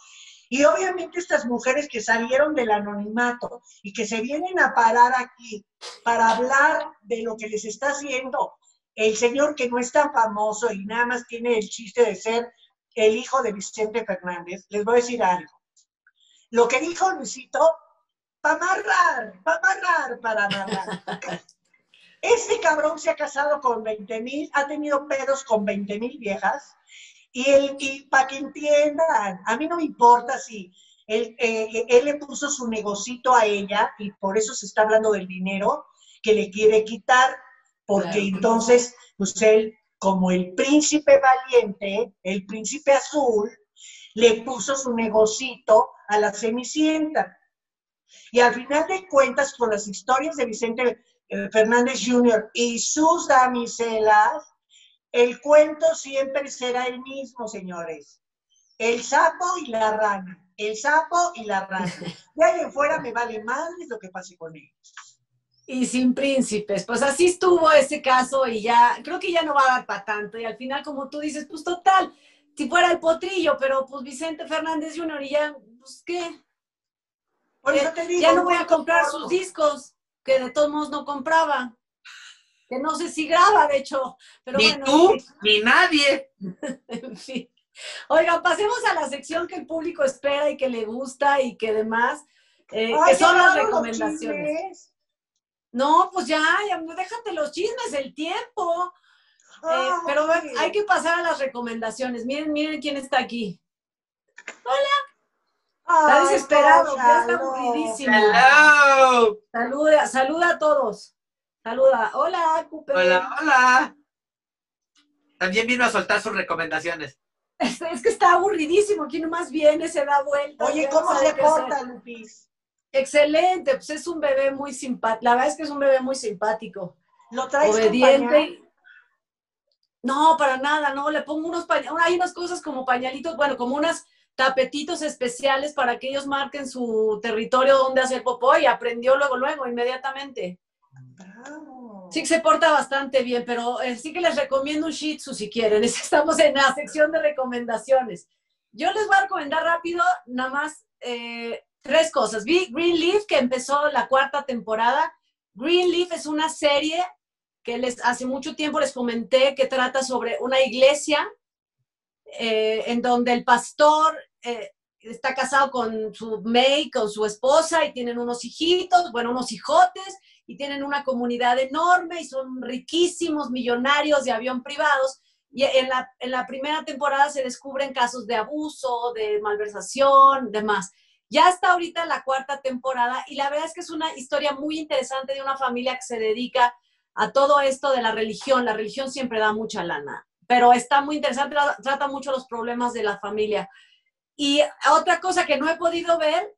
Y obviamente estas mujeres que salieron del anonimato y que se vienen a parar aquí para hablar de lo que les está haciendo el señor que no es tan famoso y nada más tiene el chiste de ser el hijo de Vicente Fernández, les voy a decir algo. Lo que dijo Luisito, para amarrar, para amarrar, para (laughs) amarrar. Este cabrón se ha casado con 20 mil, ha tenido pedos con 20 mil viejas, y, él, para que entiendan, a mí no me importa si él, eh, él le puso su negocito a ella, y por eso se está hablando del dinero que le quiere quitar, porque entonces, pues él como el príncipe valiente, el príncipe azul, le puso su negocito a la Cenicienta. Y al final de cuentas, con las historias de Vicente eh, Fernández Jr. y sus damiselas, el cuento siempre será el mismo, señores. El sapo y la rana. El sapo y la rana. De ahí en fuera me vale más lo que pase con ellos y sin príncipes. Pues así estuvo ese caso y ya, creo que ya no va a dar para tanto. Y al final, como tú dices, pues total, si fuera el potrillo, pero pues Vicente Fernández Jr. y ya, pues qué. ya no voy a comprar sus discos, que de todos modos no compraba. Que no sé si graba, de hecho. Pero ni tú, ni nadie. (laughs) en fin. Oigan, pasemos a la sección que el público espera y que le gusta y que demás, eh, que son las recomendaciones. No, pues ya, ya, déjate los chismes, el tiempo. Eh, pero hay que pasar a las recomendaciones. Miren, miren quién está aquí. Hola. Está desesperado, ya está aburridísimo. Hello. Saluda, saluda a todos. Saluda. Hola, Cooper. Hola, hola. También vino a soltar sus recomendaciones. (laughs) Es, es que está aburridísimo. Aquí nomás viene, se da vuelta. Oye, ¿cómo se porta, Lupis? Excelente, pues es un bebé muy simpático. La verdad es que es un bebé muy simpático. ¿Lo traes Obediente. No, para nada, no. Le pongo unos pañalitos. Hay unas cosas como pañalitos, bueno, como unas tapetitos especiales para que ellos marquen su territorio donde hacer popó y aprendió luego, luego, inmediatamente. Sí que se porta bastante bien, pero eh, sí que les recomiendo un Shih Tzu si quieren. (laughs) Estamos en la sección de recomendaciones. Yo les voy a recomendar rápido, nada más, eh, tres cosas. Vi Greenleaf, que empezó la cuarta temporada. Greenleaf es una serie que les hace mucho tiempo les comenté que trata sobre una iglesia eh, en donde el pastor eh, está casado con su May, con su esposa y tienen unos hijitos, bueno, unos hijotes y tienen una comunidad enorme y son riquísimos, millonarios de avión privados. Y en la, en la primera temporada se descubren casos de abuso, de malversación, demás. Ya está ahorita la cuarta temporada y la verdad es que es una historia muy interesante de una familia que se dedica a todo esto de la religión. La religión siempre da mucha lana, pero está muy interesante, trata mucho los problemas de la familia. Y otra cosa que no he podido ver,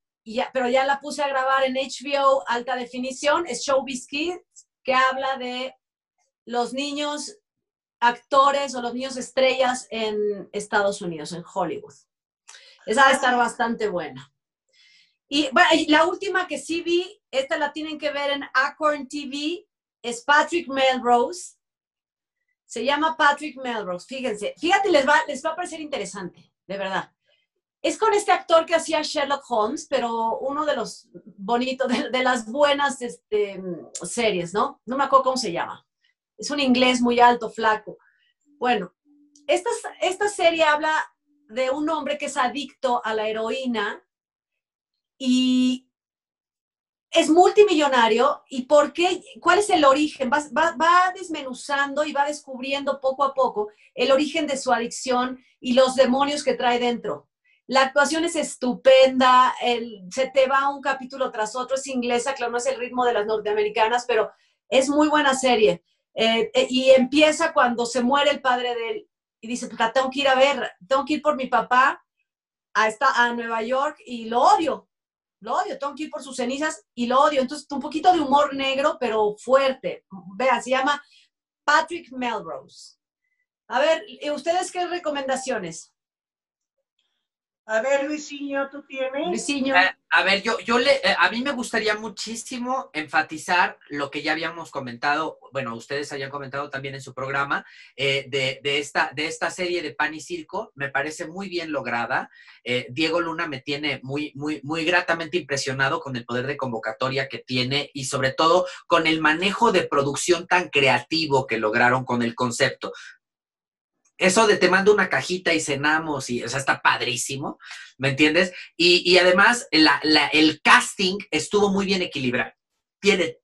pero ya la puse a grabar en HBO alta definición, es Showbiz Kids, que habla de los niños actores o los niños estrellas en Estados Unidos, en Hollywood. Esa va a estar bastante buena. Y bueno, la última que sí vi, esta la tienen que ver en Acorn TV, es Patrick Melrose. Se llama Patrick Melrose, fíjense. Fíjate, les va, les va a parecer interesante, de verdad. Es con este actor que hacía Sherlock Holmes, pero uno de los bonitos, de, las buenas este, series, ¿no? No me acuerdo cómo se llama. Es un inglés muy alto, flaco. Bueno, esta, esta serie habla de un hombre que es adicto a la heroína y es multimillonario. ¿Y por qué? ¿Cuál es el origen? Va, desmenuzando y va descubriendo poco a poco el origen de su adicción y los demonios que trae dentro. La actuación es estupenda, el, se te va un capítulo tras otro, es inglesa, claro, no es el ritmo de las norteamericanas, pero Es muy buena serie. Eh, eh, y empieza cuando se muere el padre de él y dice, tengo que ir a ver, tengo que ir por mi papá a, esta, a Nueva York y lo odio, lo odio, tengo por sus cenizas y lo odio. Entonces, un poquito de humor negro, pero fuerte. Vea, se llama Patrick Melrose. A ver, ¿ustedes qué recomendaciones? A ver, Luisinho, ¿tú tienes? Luisinho. Eh, a ver, yo, yo le, eh, a mí me gustaría muchísimo enfatizar lo que ya habíamos comentado, bueno, ustedes habían comentado también en su programa, eh, de, de, esta, de esta serie de Pan y Circo, me parece muy bien lograda. Diego Luna me tiene muy, muy, muy gratamente impresionado con el poder de convocatoria que tiene y sobre todo con el manejo de producción tan creativo que lograron con el concepto eso de te mando una cajita y cenamos, y, o sea, está padrísimo, ¿me entiendes? Y, además, el casting estuvo muy bien equilibrado. Tiene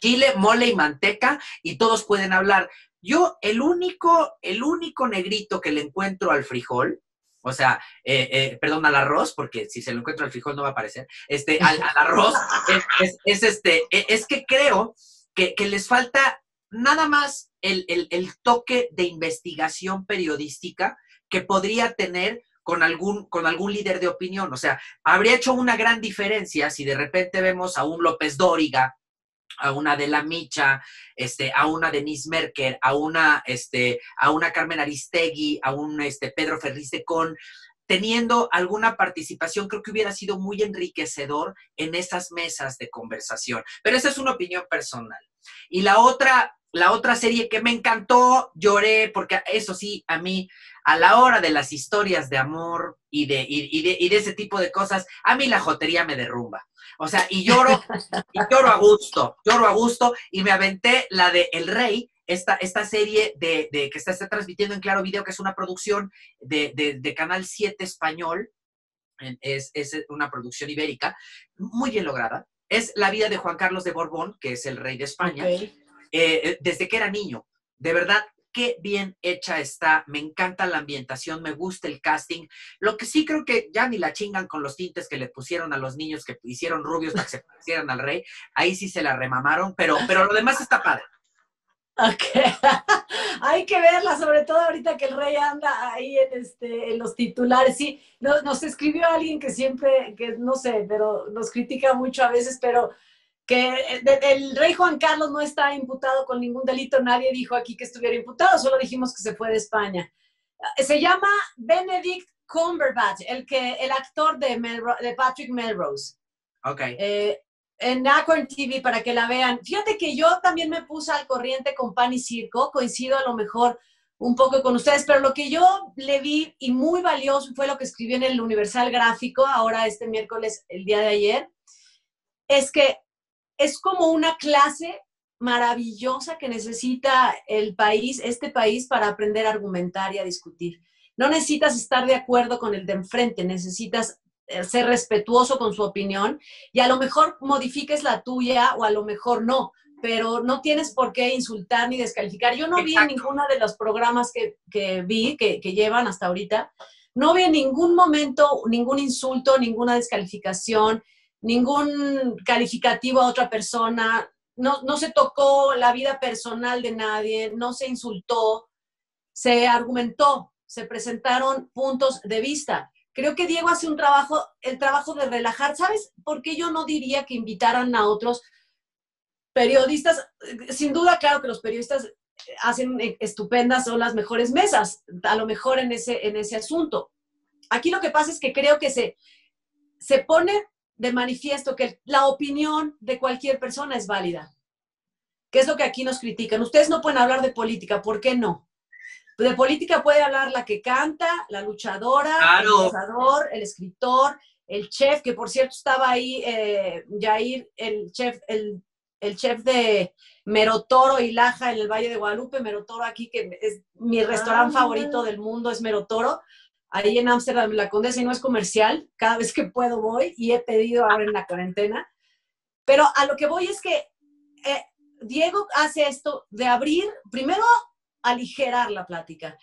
chile, mole y manteca, y todos pueden hablar. Yo, el único, el único negrito que le encuentro al frijol, o sea, eh, eh, perdón, al arroz, porque si se lo encuentro al frijol no va a aparecer, este, al, arroz, (laughs) es, este, e, es que creo que, que les falta nada más el, toque de investigación periodística que podría tener con algún, con algún líder de opinión. O sea, habría hecho una gran diferencia si de repente vemos a un López Dóriga, a una de la Micha, este, a una Denise Merker, a una, este, a una Carmen Aristegui, a un este, Pedro Ferriz de Con, teniendo alguna participación, creo que hubiera sido muy enriquecedor en esas mesas de conversación. Pero esa es una opinión personal. Y la otra, la otra serie que me encantó, lloré, porque eso sí, a mí, a la hora de las historias de amor y de, y, de, y de ese tipo de cosas, a mí la jotería me derrumba. O sea, y lloro, y lloro a gusto, lloro a gusto, y me aventé la de El Rey, esta, esta serie de, de que está, está, transmitiendo en Claro Video, que es una producción de, de Canal 7 español, es, es, una producción ibérica, muy bien lograda. Es la vida de Juan Carlos de Borbón, que es el rey de España. Eh, desde que era niño. De verdad, qué bien hecha está, me encanta la ambientación, me gusta el casting. Lo que sí creo que ya ni la chingan con los tintes que le pusieron a los niños que hicieron rubios para que se parecieran al rey, ahí sí se la remamaron, pero, pero lo demás está padre. Ok, (laughs) hay que verla, sobre todo ahorita que el rey anda ahí en, este, en los titulares. Sí, nos, nos escribió alguien que siempre, que no sé, pero nos critica mucho a veces, pero que el rey Juan Carlos no está imputado con ningún delito, nadie dijo aquí que estuviera imputado, solo dijimos que se fue de España. Se llama Benedict Cumberbatch, el, que, el actor de, de Patrick Melrose. Ok. Eh, en Acorn TV para que la vean. Fíjate que yo también me puse al corriente con Pan y Circo, coincido a lo mejor un poco con ustedes, pero lo que yo le vi y muy valioso fue lo que escribió en el Universal Gráfico, ahora este miércoles, el día de ayer, es que es como una clase maravillosa que necesita el país, este país, para aprender a argumentar y a discutir. No necesitas estar de acuerdo con el de enfrente, necesitas eh, ser respetuoso con su opinión y a lo mejor modifiques la tuya o a lo mejor no, pero no tienes por qué insultar ni descalificar. Yo no vi en ninguno de los programas que, vi, que, que llevan hasta ahorita, no vi en ningún momento ningún insulto, ninguna descalificación, ningún calificativo a otra persona, no, no se tocó la vida personal de nadie, no se insultó, se argumentó, se presentaron puntos de vista. Creo que Diego hace un trabajo, el trabajo de relajar. ¿Sabes por qué yo no diría que invitaran a otros periodistas? Sin duda, claro que los periodistas hacen estupendas, son las mejores mesas, a lo mejor en ese, en ese asunto. Aquí lo que pasa es que creo que se, se pone de manifiesto que la opinión de cualquier persona es válida. ¿Qué es lo que aquí nos critican? Ustedes no pueden hablar de política, ¿por qué no? De política puede hablar la que canta, la luchadora, el luchador, el escritor, el chef, que por cierto estaba ahí, eh, Jair, el chef, el, el chef de Merotoro y Laja en el Valle de Guadalupe, Merotoro aquí, que es mi restaurante ah, favorito del mundo, es Merotoro ahí en Ámsterdam, la Condesa, y no es comercial, cada vez que puedo voy y he pedido ahora en la cuarentena. Pero a lo que voy es que eh, Diego hace esto de abrir, primero aligerar la plática,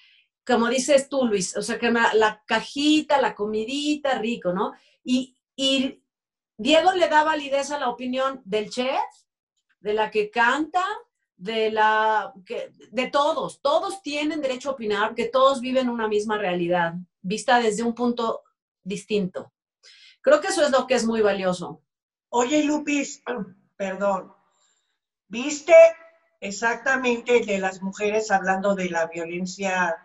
como dices tú, Luis, o sea, que la, cajita, la comidita, rico, ¿no? Y, y Diego le da validez a la opinión del chef, de la que canta, de la que, de todos, todos tienen derecho a opinar, que todos viven una misma realidad, vista desde un punto distinto. Creo que eso es lo que es muy valioso. Oye, Lupis, perdón, ¿viste exactamente de las mujeres hablando de la violencia?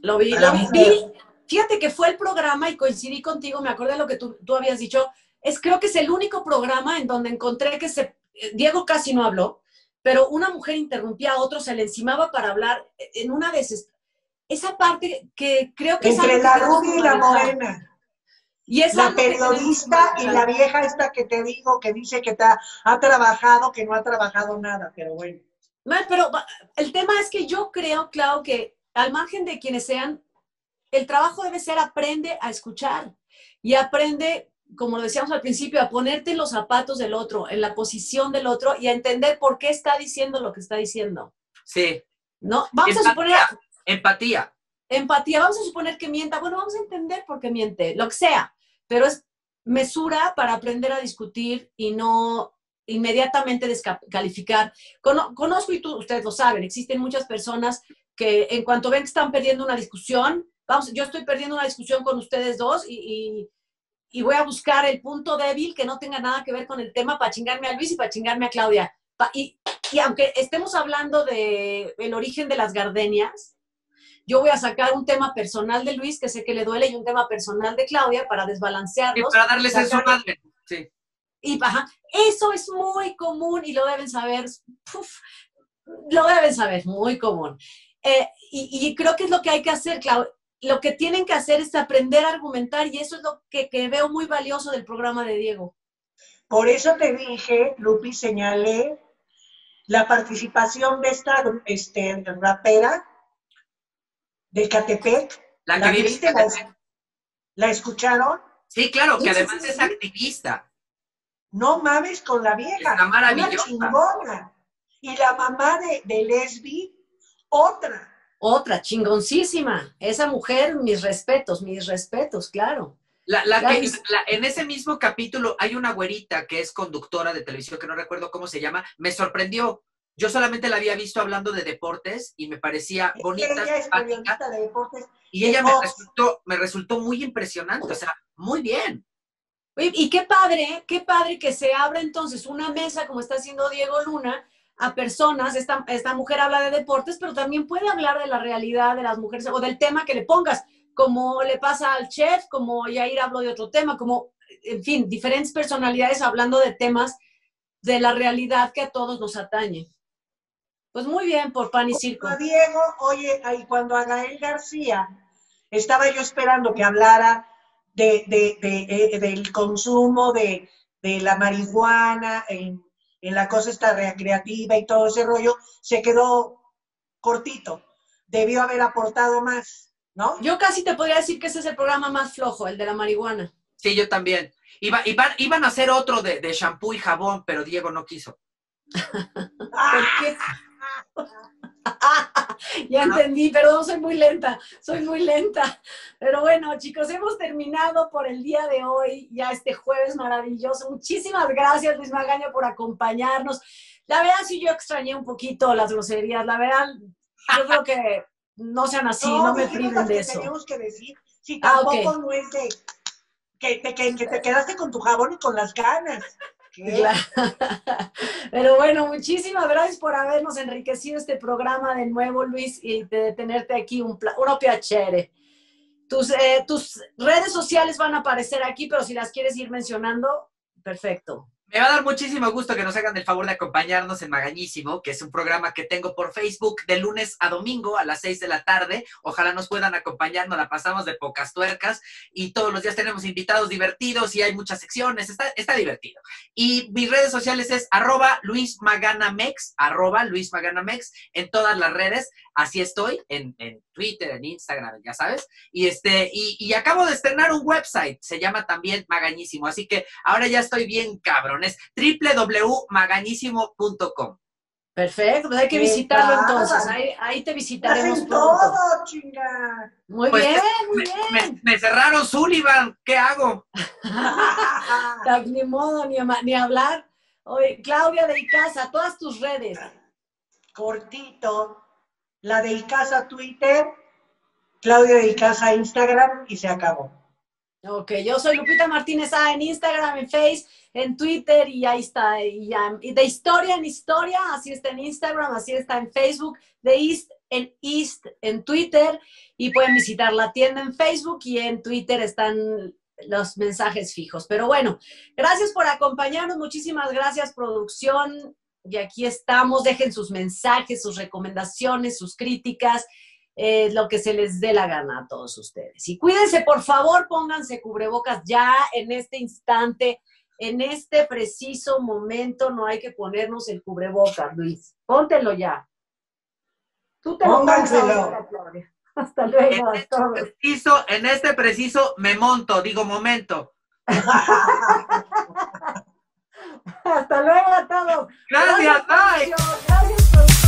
Lo vi, lo vi, Fíjate que fue el programa y coincidí contigo, me acordé de lo que tú, tú habías dicho, es creo que es el único programa en donde encontré que se, Diego casi no habló, pero una mujer interrumpía a otro, se le encimaba para hablar en una de esas, esa parte que creo que Entre la rubia y la morena. Y es la periodista y la vieja esta que te digo, que dice que ha trabajado, que no ha trabajado nada, pero bueno. pero el tema es que yo creo, claro, que al margen de quienes sean, el trabajo debe ser aprende a escuchar y aprende como lo decíamos al principio, a ponerte en los zapatos del otro, en la posición del otro y a entender por qué está diciendo lo que está diciendo. Sí. ¿No? Vamos empatía, a suponer. Empatía. Empatía. Vamos a suponer que mienta. Bueno, vamos a entender por qué miente, lo que sea. Pero es mesura para aprender a discutir y no inmediatamente descalificar. conozco y tú, ustedes lo saben, existen muchas personas que en cuanto ven que están perdiendo una discusión, vamos, yo estoy perdiendo una discusión con ustedes dos y y voy a buscar el punto débil que no tenga nada que ver con el tema para chingarme a Luis y para chingarme a Claudia. y, y, aunque estemos hablando de el origen de las gardenias, yo voy a sacar un tema personal de Luis que sé que le duele y un tema personal de Claudia para desbalancearlos. Y para darles eso madre. Sí. Y ajá, eso es muy común y lo deben saber. lo deben saber, muy común. Eh, y, y, creo que es lo que hay que hacer, Claudia lo que tienen que hacer es aprender a argumentar y eso es lo que, veo muy valioso del programa de Diego. Por eso te dije, Lupi, señalé la participación de esta este, rapera de Catepec. La, que viste, la, escucharon? Sí, claro, que además es activista. No mames con la vieja. Está maravillosa. Una chingona. Y la mamá de, de Lesbi, otra. Otra, chingoncísima. Esa mujer, mis respetos, mis respetos, claro. La, que, en ese mismo capítulo hay una güerita que es conductora de televisión, que no recuerdo cómo se llama, me sorprendió. Yo solamente la había visto hablando de deportes y me parecía bonita. Ella es de deportes. Y ella me resultó, me resultó muy impresionante, o sea, muy bien. Y qué padre, qué padre que se abra entonces una mesa como está haciendo Diego Luna, a personas, esta, esta mujer habla de deportes, pero también puede hablar de la realidad de las mujeres o del tema que le pongas, como le pasa al chef, como Yair habló de otro tema, como, en fin, diferentes personalidades hablando de temas de la realidad que a todos nos atañe. Pues muy bien, por pan y circo. Diego, oye, ahí cuando a Gael García estaba yo esperando que hablara de, de, de, del consumo de, la marihuana en en la cosa esta recreativa y todo ese rollo, se quedó cortito. Debió haber aportado más, ¿no? Yo casi te podría decir que ese es el programa más flojo, el de la marihuana. Sí, yo también. Iba, iban a hacer otro de, de shampoo y jabón, pero Diego no quiso. (laughs) ¿Por qué? (laughs) (laughs) ya entendí, perdón, soy muy lenta, soy muy lenta. Pero bueno, chicos, hemos terminado por el día de hoy, ya este jueves maravilloso. Muchísimas gracias, Luis Magaño, por acompañarnos. La verdad, sí, yo extrañé un poquito las groserías. La verdad, yo creo que no sean así, no, me priven de eso. Tenemos que decir, si ah, tampoco no es de que, que te quedaste con tu jabón y con las ganas. (laughs) Pero bueno, muchísimas gracias por habernos enriquecido este programa de nuevo, Luis, y de tenerte aquí un, un piacere. Tus, eh, tus redes sociales van a aparecer aquí, pero si las quieres ir mencionando, perfecto. Me va a dar muchísimo gusto que nos hagan el favor de acompañarnos en Magañísimo, que es un programa que tengo por Facebook de lunes a domingo a las 6 de la tarde. Ojalá nos puedan acompañar, nos la pasamos de pocas tuercas y todos los días tenemos invitados divertidos y hay muchas secciones, está, divertido. Y mis redes sociales es arroba Luis Maganamex, arroba en todas las redes. Así estoy, en, Twitter, en Instagram, ya sabes. Y, este, y, acabo de estrenar un website, se llama también Magañísimo. Así que ahora ya estoy bien cabrón, es www.magañísimo.com. Perfecto, pues hay que visitarlo entonces. Ahí, te visitaremos pronto. todo, chinga. Muy pues bien, muy bien. Me, cerraron Sullivan, ¿qué hago? (laughs) ni modo, ni, ni hablar. Oye, Claudia de Icaza, todas tus redes. Cortito. La de Icasa Twitter, Claudia de Icasa Instagram y se acabó. Ok, yo soy Lupita Martínez A en Instagram, en Face, en Twitter y ahí está. Y, y de historia en historia, así está en Instagram, así está en Facebook, de East en East en Twitter y pueden visitar la tienda en Facebook y en Twitter están los mensajes fijos. Pero bueno, gracias por acompañarnos, muchísimas gracias producción y aquí estamos. Dejen sus mensajes, sus recomendaciones, sus críticas eh, lo que se les dé la gana a todos ustedes. Y cuídense, por favor, pónganse cubrebocas ya en este instante, en este preciso momento, no hay que ponernos el cubrebocas, Luis. Póntelo ya. Tú te lo Pónganselo. ahorita, Claudia. (laughs) Hasta luego En este, preciso, en este preciso me monto, digo momento. (laughs) Hasta luego a todos. Gracias, bye. producción. Gracias, producción.